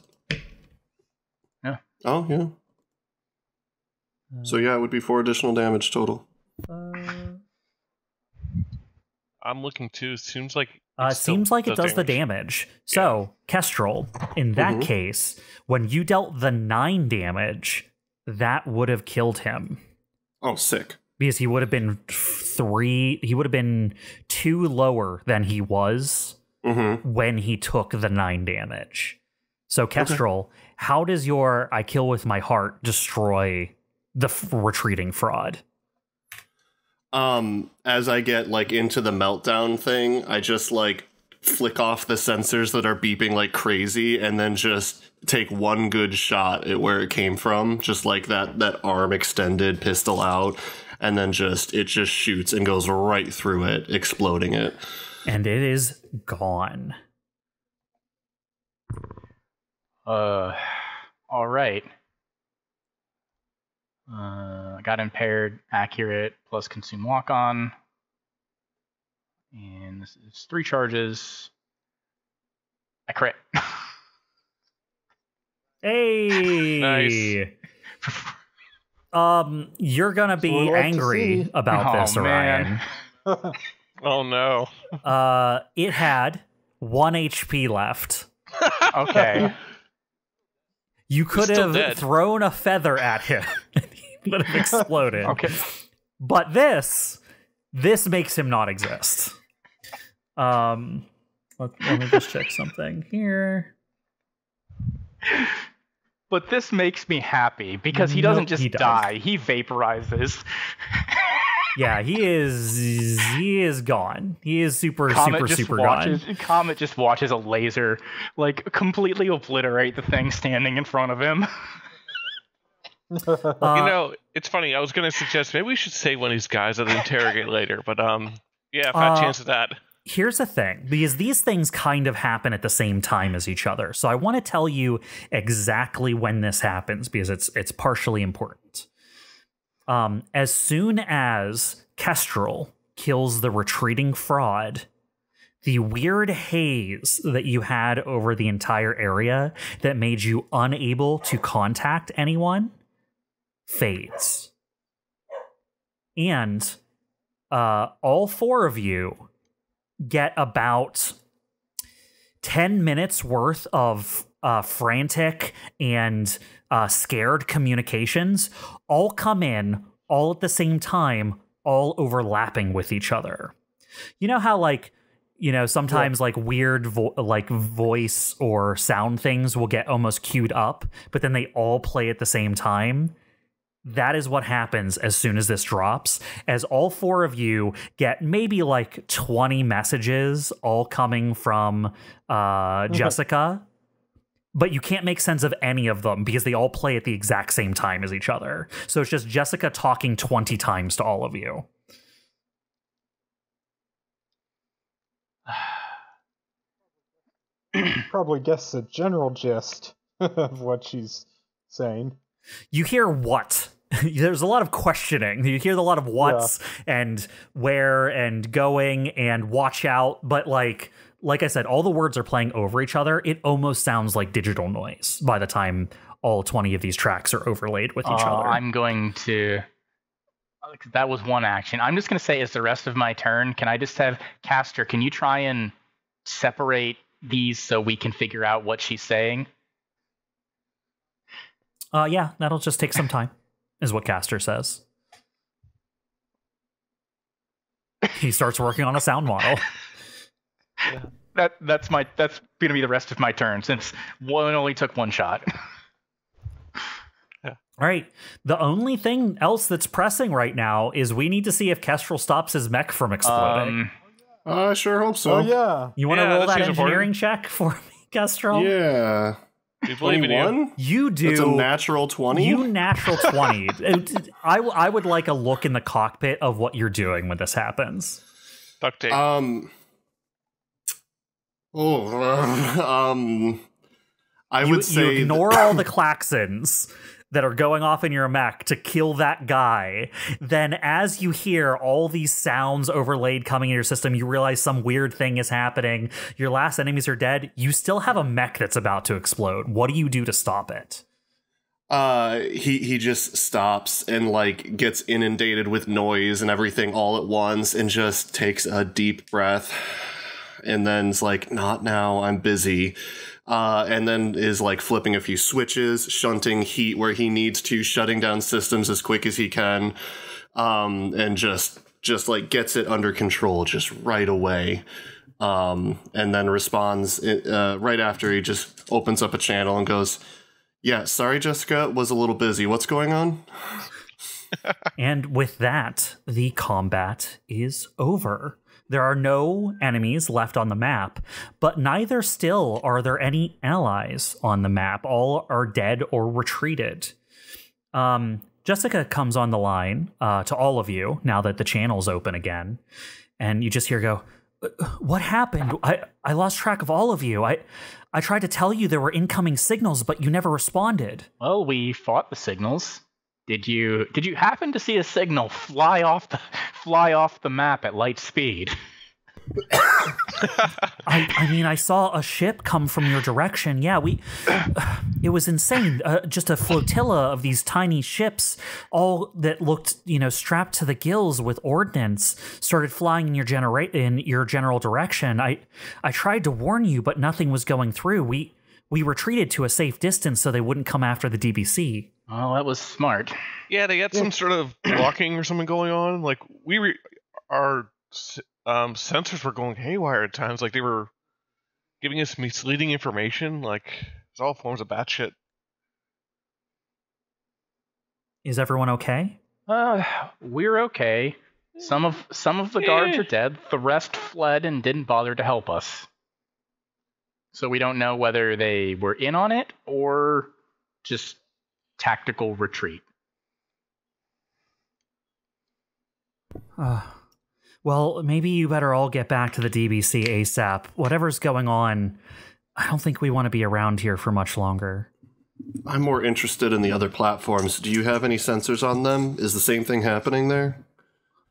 Yeah. Oh yeah. So yeah, it would be four additional damage total. Uh, I'm looking too. It seems like Uh, it still seems like it does the damage. So, Kestrel, in that Mhm. case, when you dealt the nine damage, that would have killed him Oh, sick. because he would have been three. He would have been two lower than he was Mm-hmm. when he took the nine damage. So, Kestrel, how does your "I kill with my heart" destroy the f- retreating fraud? Um, as I get like into the meltdown thing, I just like flick off the sensors that are beeping like crazy, and then just take one good shot at where it came from, just like that that arm extended, pistol out, and then just it just shoots and goes right through it, exploding it. And it is gone. Uh, all right. Uh, I got impaired, accurate, plus consume lock on. And this is three charges. I crit. Hey. Nice. Um, you're gonna be we like to angry about Oh, this, man. Orion. Oh no. Uh, it had one HP left. okay. You could have dead. thrown a feather at him, and he would have exploded. Okay. But this, this makes him not exist. Um, let, let me just check something here. But this makes me happy because he doesn't just he does. die; he vaporizes. Yeah, he is. He is gone. He is super, Comet super, super watches. gone. Comet just watches a laser like completely obliterate the thing standing in front of him. Uh, you know, it's funny. I was going to suggest maybe we should save one of these guys and interrogate later, but um, yeah, fat Uh, chance of that. here's the thing because these things kind of happen at the same time as each other so i want to tell you exactly when this happens because it's it's partially important um as soon as kestrel kills the retreating fraud the weird haze that you had over the entire area that made you unable to contact anyone fades and uh all four of you get about 10 minutes worth of uh, frantic and uh, scared communications all come in all at the same time, all overlapping with each other. You know how like you know sometimes like weird vo- like voice or sound things will get almost queued up, but then they all play at the same time. That is what happens as soon as this drops, as all four of you get maybe like 20 messages all coming from uh, Jessica, but you can't make sense of any of them because they all play at the exact same time as each other. So it's just Jessica talking 20 times to all of you. Probably guess the general gist of what she's saying. You hear what? There's a lot of questioning. You hear a lot of what's and where and going and watch out, but like like I said, all the words are playing over each other. It almost sounds like digital noise by the time all 20 of these tracks are overlaid with each Uh, other. I'm going to. That was one action. I'm just going to say, as the rest of my turn, can I just have Caster? Can you try and separate these so we can figure out what she's saying? Uh, yeah, that'll just take some time, is what Caster says. He starts working on a sound model. That that's my that's going to be the rest of my turn since one only took one shot. All right. The only thing else that's pressing right now is we need to see if Kestrel stops his mech from exploding. Um, I sure hope so. Oh yeah. you want to yeah, roll that that seems important. engineering check for me, Kestrel? Yeah. We believe in you. 21? You do. That's a natural 20? You natural 20. I, I, w- I would like a look in the cockpit of what you're doing when this happens. Duct tape. Um. Oh, um. I you, would say you ignore all the klaxons that are going off in your mech to kill that guy. Then, as you hear all these sounds overlaid coming in your system, you realize some weird thing is happening. Your last enemies are dead. You still have a mech that's about to explode. What do you do to stop it? uh he he just stops and like gets inundated with noise and everything all at once and just takes a deep breath and then's like not now i'm busy uh and then is like flipping a few switches shunting heat where he needs to shutting down systems as quick as he can um and just just like gets it under control just right away um and then responds uh, right after he just opens up a channel and goes yeah, sorry, Jessica, was a little busy. What's going on? And with that, the combat is over. There are no enemies left on the map, but neither still are there any allies on the map. All are dead or retreated. Um, Jessica comes on the line uh, to all of you now that the channel's open again, and you just hear go, "What happened? I I lost track of all of you. I I tried to tell you there were incoming signals, but you never responded." well, we fought the signals. Did you did you happen to see a signal fly off the fly off the map at light speed? I, I mean, I saw a ship come from your direction. Yeah, we. It was insane. Uh, just a flotilla of these tiny ships, all that looked, you know, strapped to the gills with ordnance, started flying in your genera- in your general direction. I, I tried to warn you, but nothing was going through. We, we retreated to a safe distance so they wouldn't come after the DBC. Oh, that was smart. Yeah, they had some sort of blocking or something going on. Like we, re- our um, sensors were going haywire at times. Like they were giving us misleading information. Like it's all forms of batshit. Is everyone okay? Uh, we're okay. Some of some of the guards are dead. The rest fled and didn't bother to help us. So we don't know whether they were in on it or just tactical retreat. Uh, well, maybe you better all get back to the DBC ASAP. Whatever's going on, I don't think we want to be around here for much longer. I'm more interested in the other platforms. Do you have any sensors on them? Is the same thing happening there?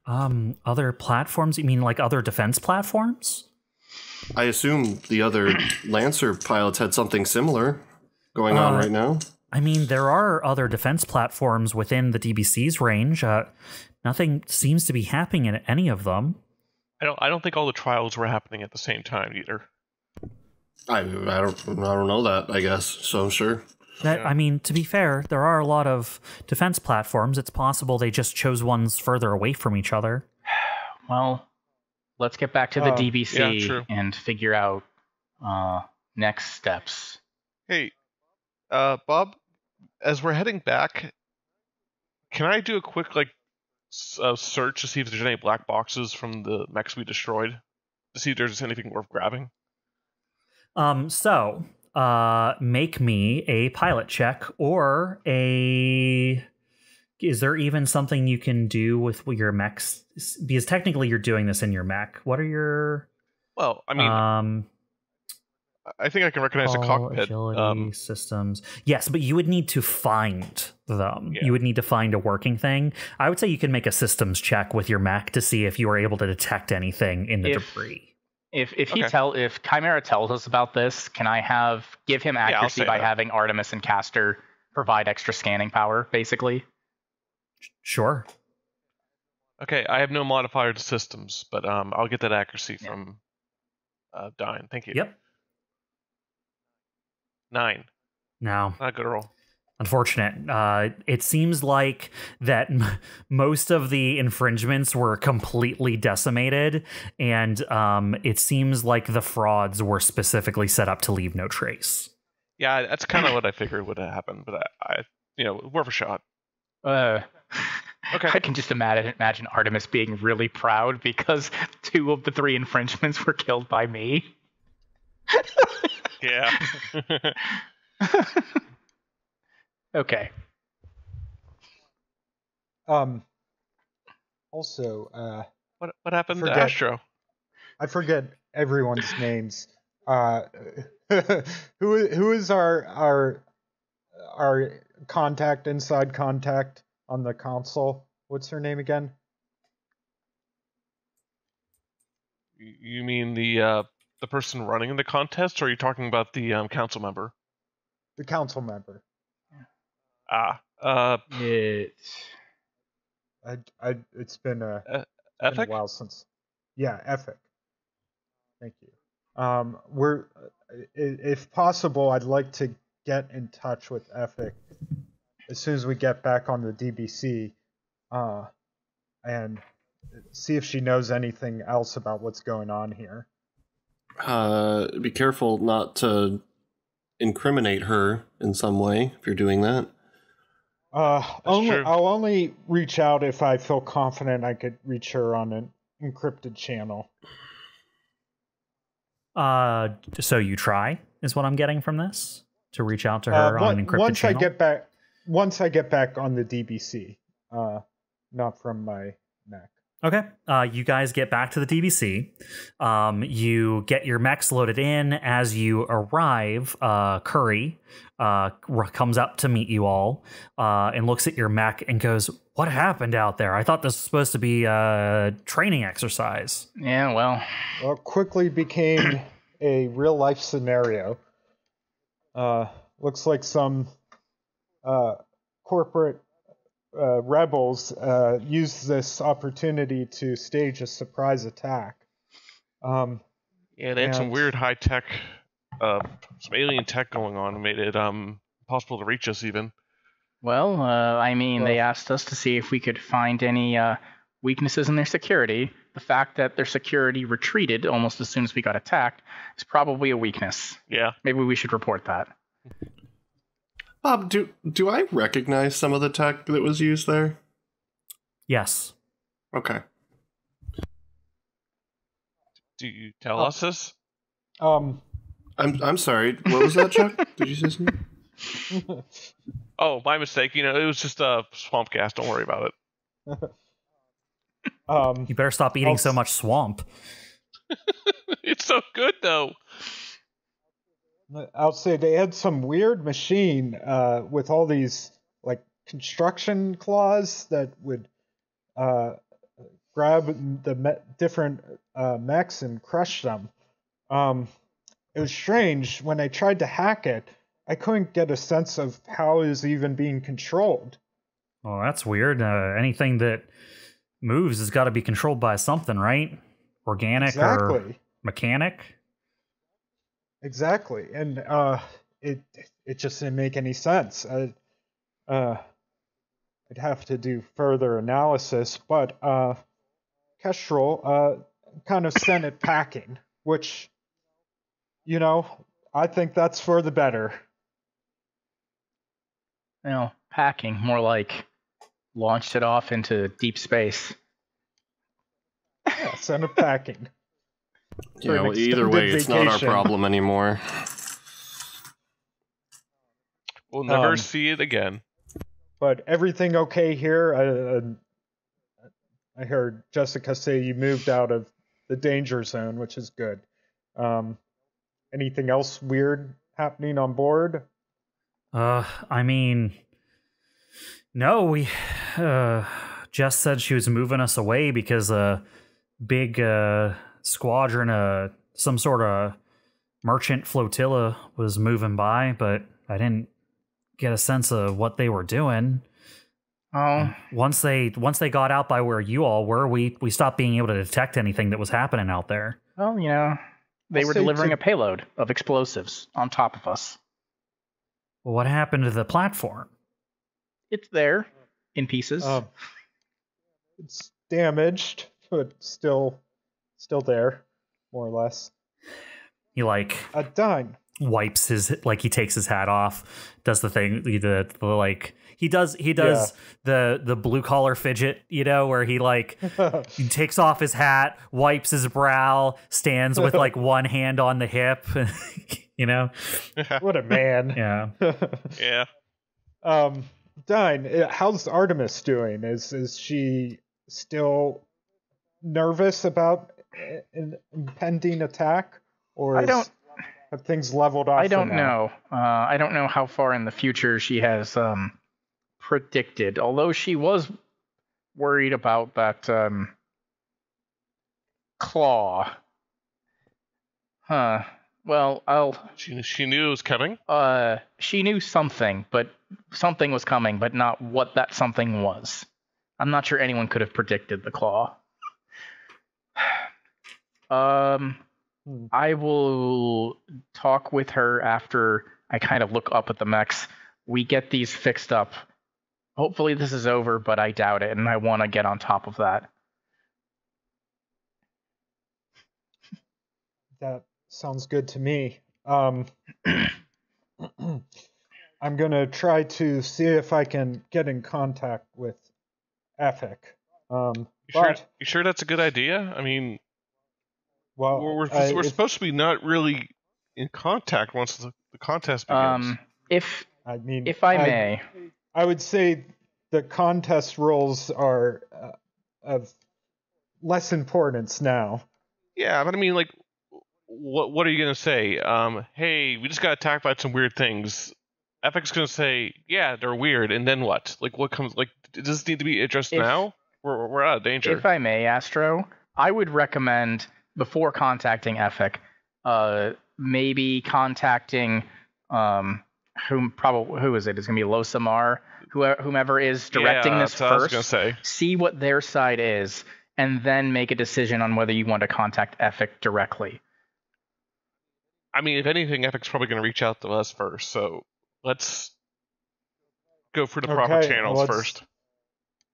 Um, other platforms? You mean like other defense platforms? I assume the other Lancer pilots had something similar going on Uh, right now. I mean, there are other defense platforms within the DBC's range. Uh, nothing seems to be happening in any of them. I don't. I don't think all the trials were happening at the same time either. I I don't I don't know that. I guess so. I'm sure. That Yeah. I mean, to be fair, there are a lot of defense platforms. It's possible they just chose ones further away from each other. Well, let's get back to the Oh, DBC yeah, and figure out uh, next steps. Hey, uh, Bob, as we're heading back, can I do a quick like uh, search to see if there's any black boxes from the mechs we destroyed? To see if there's anything worth grabbing. Um, so uh, make me a pilot check or a. Is there even something you can do with your mechs? Because technically, you're doing this in your mech. What are your Well, I mean, um? I think I can recognize the cockpit. agility Um, systems. Yes, but you would need to find them. Yeah. You would need to find a working thing. I would say you can make a systems check with your mech to see if you are able to detect anything in the If- debris. If if he Okay. tell if Chimera tells us about this, can I have give him accuracy say by that. having Artemis and Caster provide extra scanning power, basically? Sure. okay, I have no modifier to systems, but um, I'll get that accuracy Yeah. from uh, Dyne. Thank you. Yep. Nine. No. Not a good roll. unfortunate. Uh, it seems like that m- most of the infringements were completely decimated, and um, it seems like the frauds were specifically set up to leave no trace. Yeah, that's kind of what I figured would happen, but I, I, you know, worth a shot. Uh, Okay. I can just imagine imagine Artemis being really proud because two of the three infringements were killed by me. Yeah. okay. Um. Also, uh, what what happened Forget- to Astro? I forget everyone's names. Uh, who who is our our our contact inside contact on the console? What's her name again? You- You mean the uh, the person running the contest, or are you talking about the um, council member? The council member. Ah, uh, It, I, I it's been a, been a while since. Yeah, Ethic. Thank you. Um, we're if possible, I'd like to get in touch with Ethic as soon as we get back on the DBC, uh, and see if she knows anything else about what's going on here. Uh, be careful not to incriminate her in some way if you're doing that. Uh, only true. I'll only reach out if I feel confident I could reach her on an encrypted channel. Uh, so you try is what I'm getting from this to reach out to Uh, her on on- an encrypted once channel. I get back, once I get back on the DBC, uh, not from my mech. Okay. Uh, you guys get back to the DBC. Um, you get your mechs loaded in. As you arrive, uh, Curry uh, comes up to meet you all uh, and looks at your mech and goes, What happened out there? I thought this was supposed to be a training exercise. yeah, well, Well, quickly became a real life scenario. Uh, looks like some corporate uh, rebels uh, used this opportunity to stage a surprise attack. Um, Yeah, they had some weird high tech, uh, some alien tech going on, made it um possible to reach us even. well, uh, I mean, they asked us to see if we could find any uh, weaknesses in their security. The fact that their security retreated almost as soon as we got attacked is probably a weakness. Yeah. Maybe we should report that. Bob, do do I recognize some of the tech that was used there? Yes. Okay. Do you tell Oh. us this? um, I'm I'm sorry. What was that, Chuck? Did you say something? Oh, my mistake. You know, it was just a swamp gas. Don't worry about it. um, You better stop eating I'll so much swamp. it's so good though. I'll say they had some weird machine uh, with all these like construction claws that would uh, grab the me- different uh, mechs and crush them. Um, it was strange when I tried to hack it. I couldn't get a sense of how it was even being controlled. Oh, that's weird. Uh, anything that moves has got to be controlled by something, right? Organic or Exactly. mechanic? Exactly, and uh, it it just didn't make any sense. I, uh, I'd have to do further analysis, but uh, Kestrel uh, kind of sent it packing, which, you know, I think that's for the better. You know, packing, more like launched it off into deep space. Yeah, send it packing. You know, either way, extended it's not our problem anymore. We'll never Um, see it again. But everything okay here? I, I, I heard Jessica say you moved out of the danger zone, which is good. Um, anything else weird happening on board? Uh, I mean, no, we. Uh, Jess said she was moving us away because a big uh, squadron, uh, some sort of merchant flotilla was moving by, but I didn't get a sense of what they were doing. Oh, Once they once they got out by where you all were, we we stopped being able to detect anything that was happening out there. well, you know, they I'll were delivering to- a payload of explosives on top of us. Well, what happened to the platform? It's there in pieces. Um, it's damaged, but still, still there, more or less. He like A dime. wipes his like he takes his hat off does the thing the, the, the like he does he does the the blue collar fidget you know where he like he takes off his hat wipes his brow stands with like one hand on the hip you know what a man. yeah Yeah. Um, Dyne, uh, how's Artemis doing? Is is she still nervous about an impending attack, or I is- don't- have things leveled off? I don't know. Uh, I don't know how far in the future she has um, predicted. Although she was worried about that um, claw. Huh. Well, I'll. She she knew it was coming. Uh, she knew something, but something was coming, but not what that something was. I'm not sure anyone could have predicted the claw. Um, Hmm. I will talk with her after I kind of look up at the mechs. We get these fixed up. Hopefully, this is over, but I doubt it, and I want to get on top of that. That sounds good to me. Um, I'm gonna try to see if I can get in contact with Ethic. Um, You sure? but You sure that's a good idea? I mean, well, we're we're, I- we're if- supposed to be not really in contact once the, the contest begins. Um, if I mean, if I may, I would say the contest rules are uh, of less importance now. yeah, but I mean, like, what what are you gonna say? Um, hey, we just got attacked by some weird things. Epic's gonna say, yeah, they're weird, and then what? Like, what comes? Like, does this need to be addressed If- now? We're we're out of danger. If I may, Astro, I would recommend before contacting Ethic, uh, maybe contacting um, whom probably who is it? It's gonna be Losamar, whoever, whomever is directing yeah, this that's what I was gonna first. say. See what their side is, and then make a decision on whether you want to contact Ethic directly. I mean, if anything, Epic's probably gonna reach out to us first. So let's go through the proper channels let's- first.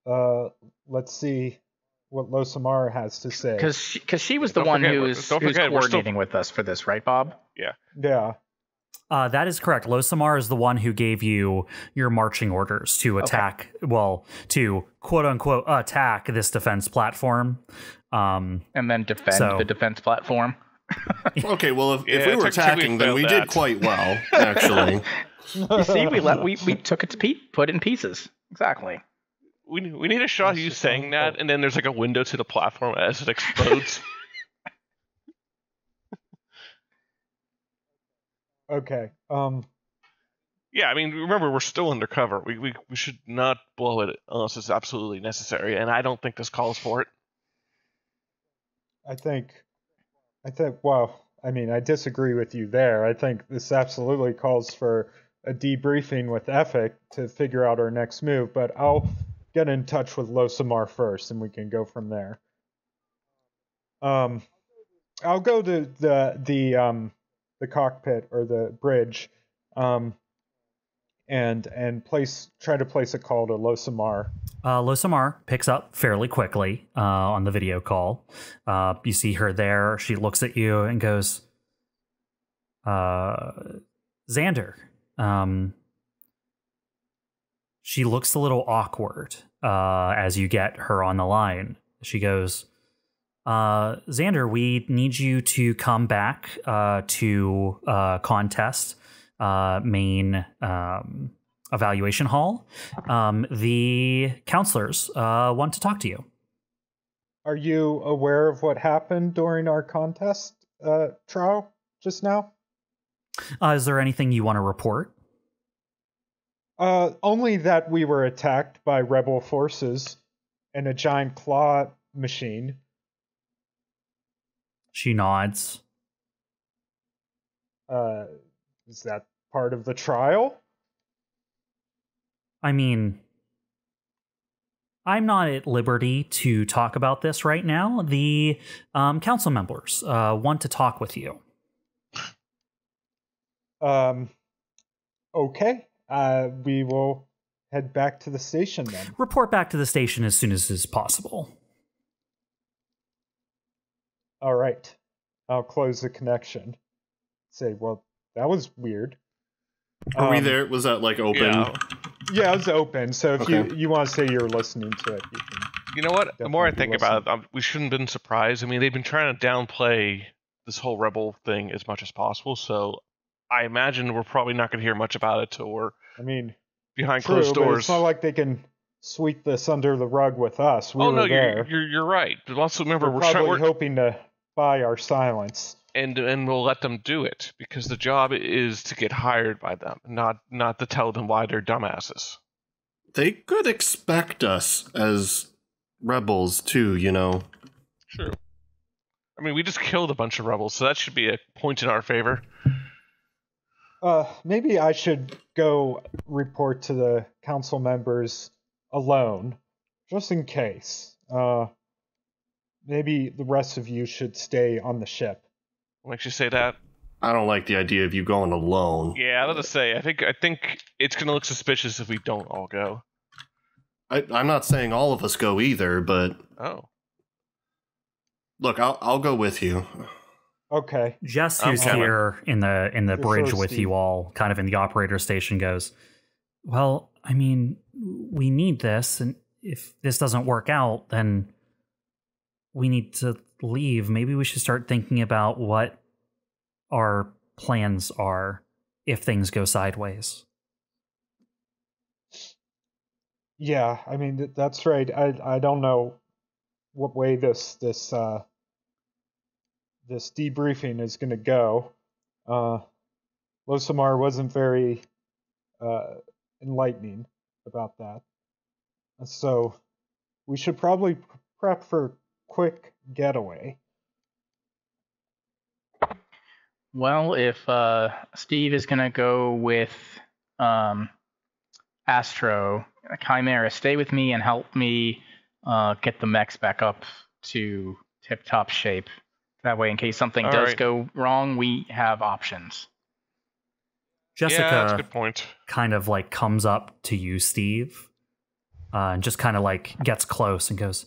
Uh, let's see what Losamar has to say. Because she, cause she was the one forget, who's, don't who's forget, still- coordinating with us for this, right, Bob? yeah, uh, that is correct losamar is the one who gave you your marching orders to attack well to quote unquote attack this defense platform um And then defend So- the defense platform. Okay, well, if, if Yeah, we were attacking, then we that. did quite well, actually. You see, we let we, we took it to pe- put it in pieces. Exactly. We we need a shot of you just saying that, unquote. and then there's like a window to the platform as it explodes. okay. Um, yeah, I mean, remember we're still undercover. We, we we should not blow it unless it's absolutely necessary, and I don't think this calls for it. I think, I think. Well, I mean, I disagree with you there. I think this absolutely calls for a debriefing with Ethic to figure out our next move. But I'll get in touch with Losamar first, and we can go from there. Um, I'll go to the the um the cockpit or the bridge, um, and and place try to place a call to Losamar. Uh, Losamar picks up fairly quickly uh, on the video call. Uh, you see her there. She looks at you and goes, uh, Xander. Um, she looks a little awkward uh, as you get her on the line. She goes, uh, Xander, we need you to come back uh, to uh, contest uh, main um, evaluation hall. Um, the counselors uh, want to talk to you. Are you aware of what happened during our contest uh, trial just now? Uh, is there anything you want to report? Uh, only that we were attacked by rebel forces and a giant claw machine. She nods. Uh, is that part of the trial? I mean, I'm not at liberty to talk about this right now. The um, council members uh, want to talk with you. Um, okay. Uh, we will head back to the station then. Report back to the station as soon as is possible. All right. I'll close the connection. Say, well, that was weird. Are we Um, there? Was that like open? Yeah. Yeah, it was open. So if Okay. you you want to say you're listening to it, you can. You know what? The more I Definitely think about it, um, we shouldn't have been surprised. I mean, they've been trying to downplay this whole rebel thing as much as possible. So I imagine we're probably not going to hear much about it till we're I mean, behind true, closed doors. it's not like they can sweep this under the rug with us. We oh were no, there. you're, you're you're right. But also remember, We're we're, trying, probably we're hoping to buy our silence. and and we'll let them do it because the job is to get hired by them, not not to tell them why they're dumbasses. They could expect us as rebels too, you know. True. I mean, we just killed a bunch of rebels, so that should be a point in our favor. Uh, maybe I should go report to the council members alone, just in case. Uh, maybe the rest of you should stay on the ship. What makes you say that? I don't like the idea of you going alone. Yeah, I was gonna say. I think I think it's gonna look suspicious if we don't all go. I, I'm not saying all of us go either, but Oh, look, I'll I'll go with you. Okay. Jess, I'm who's coming. here in the in the For bridge sure, with Steve. you all, kind of in the operator station, goes, "Well, I mean, we need this, and if this doesn't work out, then we need to leave. Maybe we should start thinking about what our plans are if things go sideways." Yeah, I mean that's right. I I don't know what way this this uh this debriefing is going to go. Uh Losamar wasn't very uh enlightening about that. So we should probably prep for quick getaway. Well, if uh, Steve is gonna go with um, Astro, Chimera, stay with me and help me uh, get the mechs back up to tip-top shape. That way, in case something All does right. go wrong, we have options. Jessica yeah, that's a good point. kind of like comes up to you, Steve, uh, and just kind of like gets close and goes,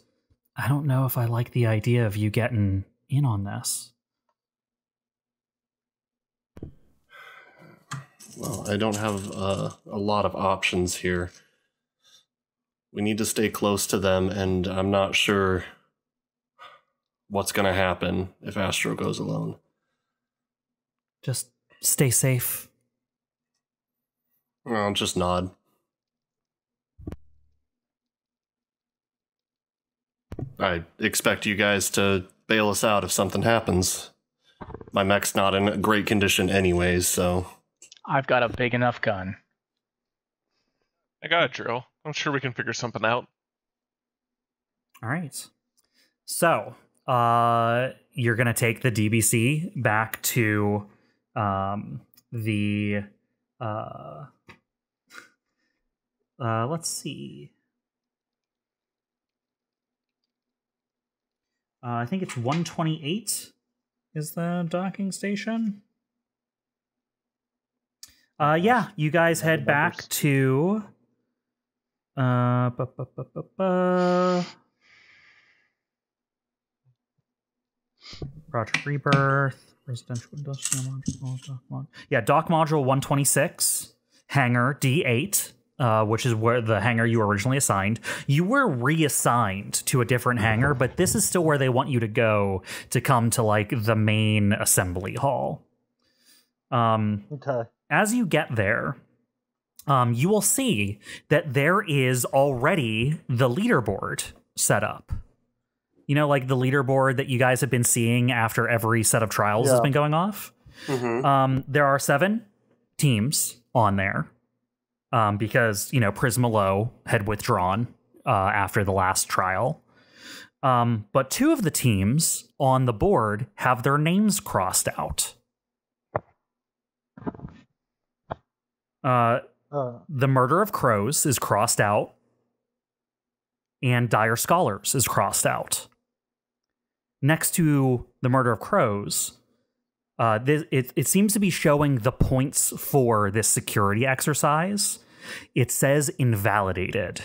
I don't know if I like the idea of you getting in on this. Well, I don't have uh, a lot of options here. We need to stay close to them, and I'm not sure what's going to happen if Astro goes alone. Just stay safe. I'll just nod. I expect you guys to bail us out if something happens. My mech's not in great condition, anyways, so. I've got a big enough gun. I got a drill. I'm sure we can figure something out. All right. So, uh, you're going to take the DBC back to um, the. Uh, uh, let's see. Uh, I think it's 128 is the docking station. Uh, yeah, you guys head back to. Uh, bu- bu- bu- bu- bu- Project Rebirth, Residential Industrial Module, Dock Mod- Yeah, Dock Module 126, Hangar D8, uh, which is where the hangar you were originally assigned. You were reassigned to a different hangar, but this is still where they want you to go to come to like the main assembly hall. Um, Okay. as you get there, um, you will see that there is already the leaderboard set up. You know, like the leaderboard that you guys have been seeing after every set of trials has been going off. Mhm. Um, there are seven teams on there um, because, you know, Prisma Low had withdrawn uh, after the last trial. Um, but two of the teams on the board have their names crossed out. Uh, Uh, the murder of crows is crossed out and dire scholars is crossed out next to the murder of crows uh, this, it, it seems to be showing the points for this security exercise it says invalidated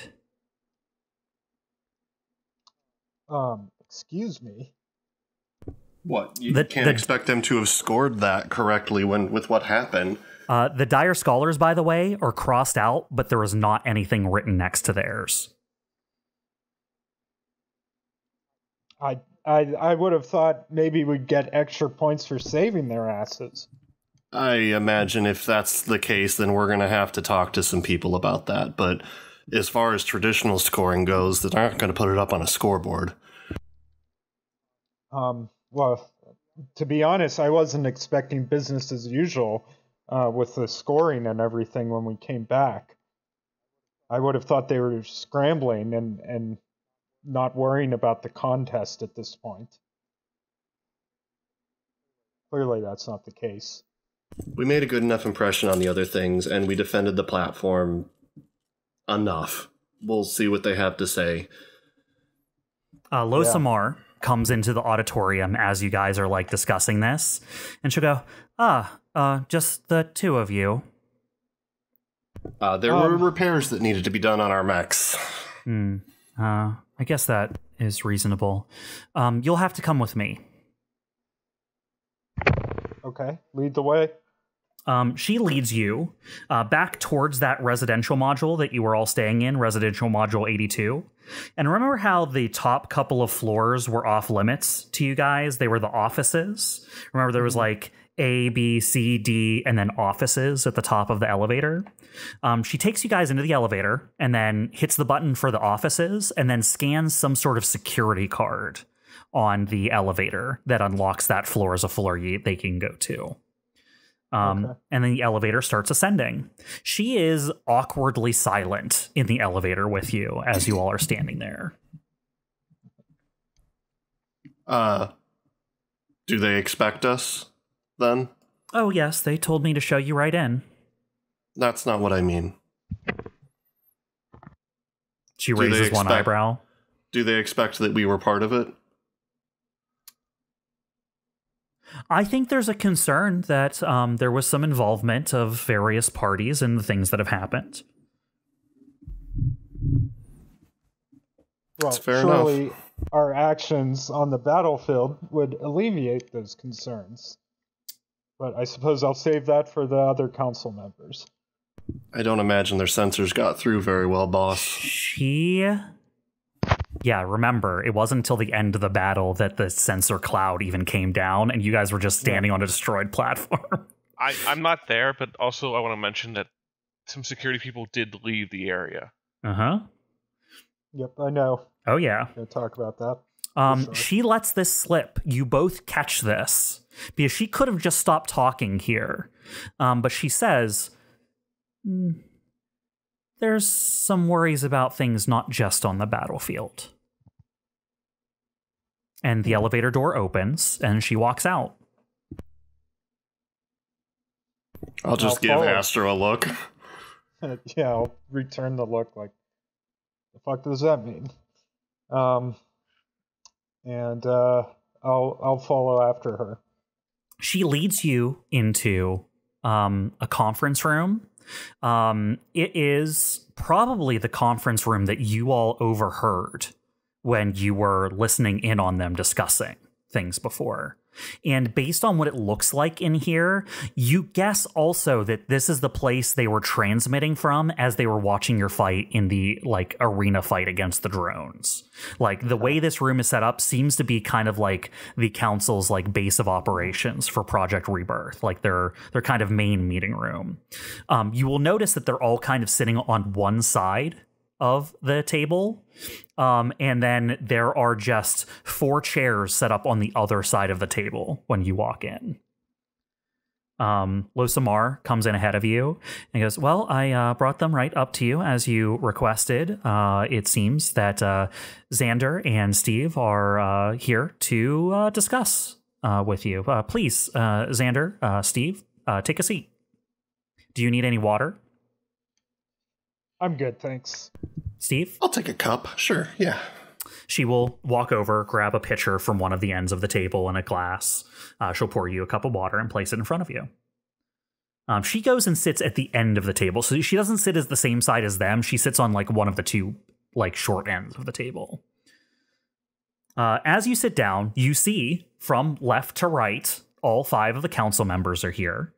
um, excuse me. What? You The- can't the- expect them to have scored that correctly when with what happened. uh, the dire scholars by the way are crossed out but there is not anything written next to theirs I I I would have thought maybe we'd get extra points for saving their asses. I imagine if that's the case, then we're going to have to talk to some people about that. But as far as traditional scoring goes, they're not going to put it up on a scoreboard. Um, well, to be honest, I wasn't expecting business as usual uh, with the scoring and everything when we came back. I would have thought they were scrambling and, and not worrying about the contest at this point. Clearly, that's not the case. We made a good enough impression on the other things, and we defended the platform enough. We'll see what they have to say. Uh, Yeah. Losamar comes into the auditorium as you guys are like discussing this, and she'll go, "Ah, uh, just the two of you." Uh, there were Um, repairs that needed to be done on our mechs. Hmm. Uh, I guess that is reasonable. Um, you'll have to come with me. Okay, lead the way. Um, she leads you uh, back towards that residential module that you were all staying in, residential module 82. And remember how the top couple of floors were off limits to you guys? They were the offices. Remember, there was like A, B, C, D, and then offices at the top of the elevator. Um, she takes you guys into the elevator and then hits the button for the offices and then scans some sort of security card on the elevator that unlocks that floor as a floor ye- they can go to. Um, Okay. And then the elevator starts ascending. She is awkwardly silent in the elevator with you as you all are standing there. Uh, do they expect us then? Oh, yes, they told me to show you right in. That's not what I mean. She Do they raises one expect- eyebrow. Do they expect that we were part of it? I think there's a concern that um, there was some involvement of various parties in the things that have happened. Well, That's fair surely our actions on the battlefield would alleviate those concerns. But I suppose I'll save that for the other council members. I don't imagine their sensors got through very well, boss. She. Yeah, remember, it wasn't until the end of the battle that the sensor cloud even came down, and you guys were just standing on a destroyed platform. I, I'm not there, but also I want to mention that some security people did leave the area. Uh huh. Yep, I know. Oh, yeah. Gonna talk about that. Um, sure. She lets this slip. You both catch this because she could have just stopped talking here. Um, but she says, "Hmm, There's some worries about things not just on the battlefield. And the elevator door opens and she walks out. I'll just I'll give follow. Astro a look. yeah, I'll return the look like, the fuck does that mean? Um, and uh, I'll I'll follow after her. She leads you into um, a conference room. Um, it is probably the conference room that you all overheard when you were listening in on them discussing things before. And based on what it looks like in here, you guess also that this is the place they were transmitting from as they were watching your fight in the like arena fight against the drones. Like the way this room is set up seems to be kind of like the council's like base of operations for Project Rebirth, like their their kind of main meeting room. Um, you will notice that they're all kind of sitting on one side of the table. Um, and then there are just four chairs set up on the other side of the table when you walk in. Um, Losamar comes in ahead of you and goes, Well, I uh, brought them right up to you as you requested. Uh, it seems that uh, Xander and Steve are uh, here to uh, discuss uh, with you. please, Xander, Steve, take a seat. Do you need any water? I'm good, thanks. Steve? I'll take a cup. Sure, yeah. She will walk over, grab a pitcher from one of the ends of the table and a glass. Uh, she'll pour you a cup of water and place it in front of you. Um, she goes and sits at the end of the table. So she doesn't sit as the same side as them. She sits on like one of the two like short ends of the table. Uh, as you sit down, you see from left to right, all five of the council members are here.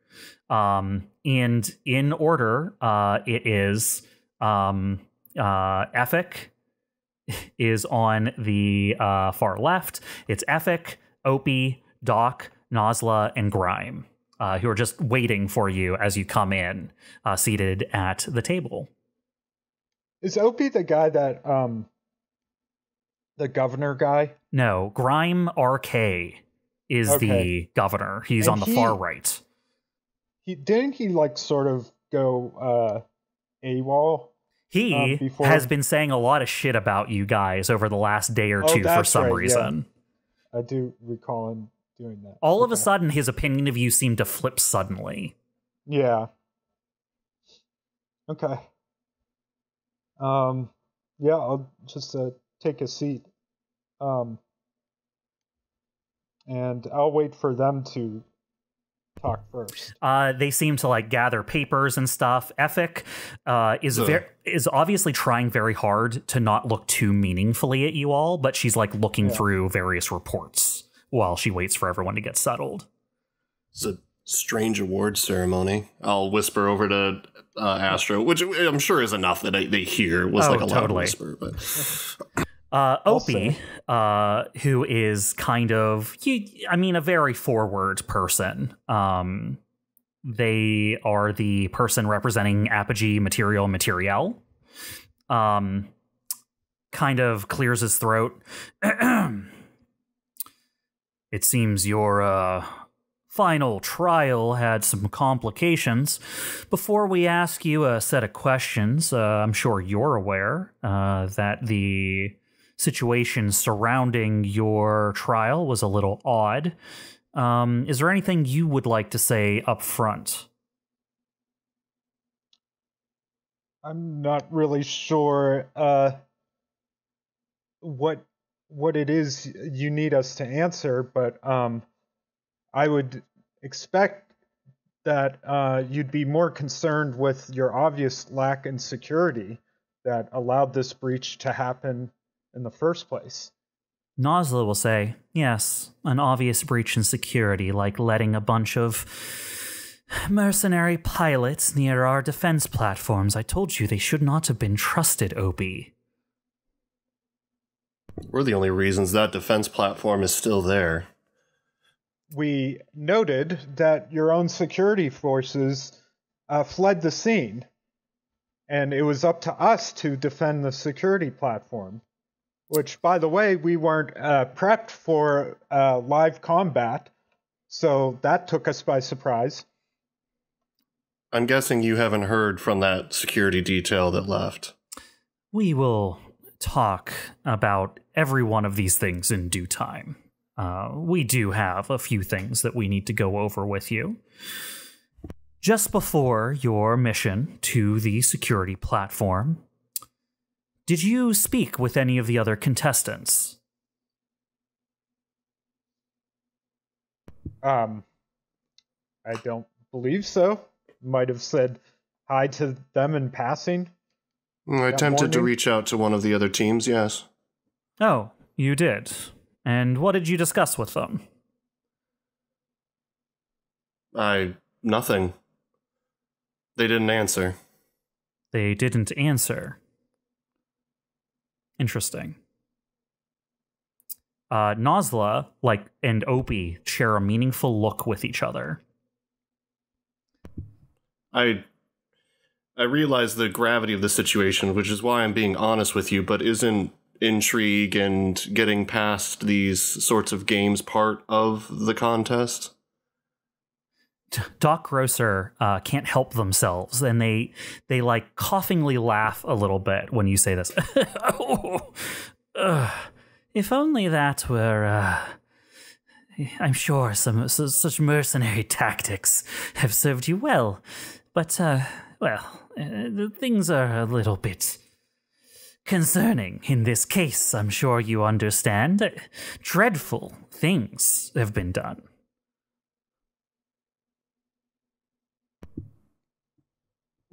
Um, and in order, uh, it is um, uh, Effic is on the uh, far left. It's Effic, Opie, Doc, Nosla, and Grime, uh, who are just waiting for you as you come in, uh, seated at the table. Is Opie the guy that, um, the governor guy? No, Grime RK is okay. the governor. He's and on the he, far right. He didn't he like sort of go uh AWOL he um, before... has been saying a lot of shit about you guys over the last day or oh, two for some right, reason. Yeah. I do recall him doing that. All okay. of a sudden, his opinion of you seemed to flip suddenly. Yeah. Okay. Um. Yeah, I'll just uh, take a seat. Um. And I'll wait for them to talk first? Uh, they seem to like gather papers and stuff. Effic uh, is very is obviously trying very hard to not look too meaningfully at you all, but she's like looking yeah. through various reports while she waits for everyone to get settled. It's a strange award ceremony. I'll whisper over to uh, Astro, which I'm sure is enough that I, they hear. Was oh, like a totally. loud whisper, but. Uh, Opie, uh, who is kind of, I mean, a very forward person. Um, they are the person representing Apogee Material Materiel. Um, kind of clears his throat. it seems your uh, final trial had some complications. Before we ask you a set of questions, uh, I'm sure you're aware uh, that the situation surrounding your trial was a little odd. Um, is there anything you would like to say up front? I'm not really sure uh, what what it is you need us to answer, but um, I would expect that uh, you'd be more concerned with your obvious lack in security that allowed this breach to happen in the first place. Nosla will say, yes, an obvious breach in security, like letting a bunch of mercenary pilots near our defense platforms. I told you they should not have been trusted, Opie. We're the only reasons that defense platform is still there. We noted that your own security forces uh, fled the scene, and it was up to us to defend the security platform which, by the way, we weren't uh, prepped for uh, live combat, so that took us by surprise. I'm guessing you haven't heard from that security detail that left. We will talk about every one of these things in due time. Uh, we do have a few things that we need to go over with you. Just before your mission to the security platform, did you speak with any of the other contestants? Um, I don't believe so. Might have said hi to them in passing. Mm, I That attempted to reach out to one of the other teams, yes. Oh, you did. And what did you discuss with them? I. nothing. They didn't answer. They didn't answer. Interesting. Uh, Nosla, like, and Opie share a meaningful look with each other. I I realize the gravity of the situation, which is why I'm being honest with you, but isn't intrigue and getting past these sorts of games part of the contest? Doc Grosser uh, can't help themselves, and they they like coughingly laugh a little bit when you say this. oh, ugh. if only that were. Uh, I'm sure some su- such mercenary tactics have served you well, but uh, well, uh, things are a little bit concerning in this case. I'm sure you understand. Dreadful things have been done.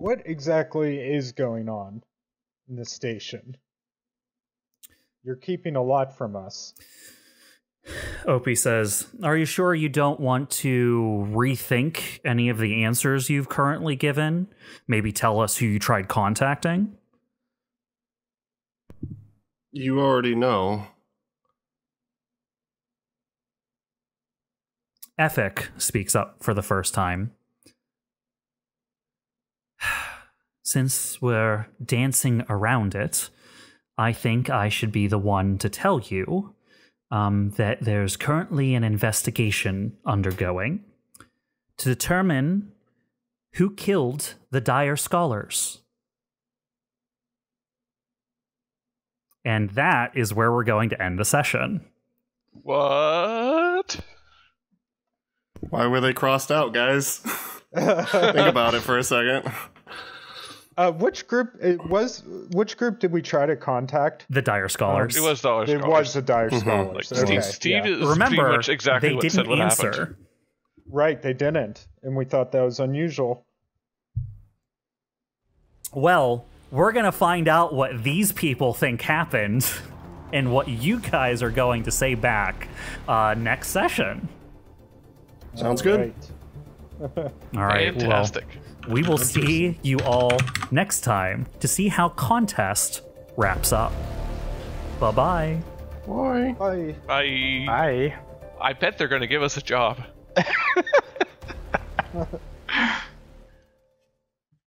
What exactly is going on in the station? You're keeping a lot from us. Opie says, Are you sure you don't want to rethink any of the answers you've currently given? Maybe tell us who you tried contacting? You already know. Ethic speaks up for the first time. Since we're dancing around it, I think I should be the one to tell you um, that there's currently an investigation undergoing to determine who killed the Dire Scholars. And that is where we're going to end the session. What? Why were they crossed out, guys? Think about it for a second. Uh, which group it was? Which group did we try to contact? The Dire Scholars. It was Scholars. It was the Dire Mhm. Scholars. Like okay, Steve, Steve yeah. is Remember, much exactly they what didn't said what answer. happened. right. They didn't, and we thought that was unusual. Well, we're going to find out what these people think happened and what you guys are going to say back uh, next session. Sounds good. Right. All right. well, we will see you all next time to see how contest wraps up. Bye bye. Bye. Bye. Bye. Bye. I bet they're going to give us a job.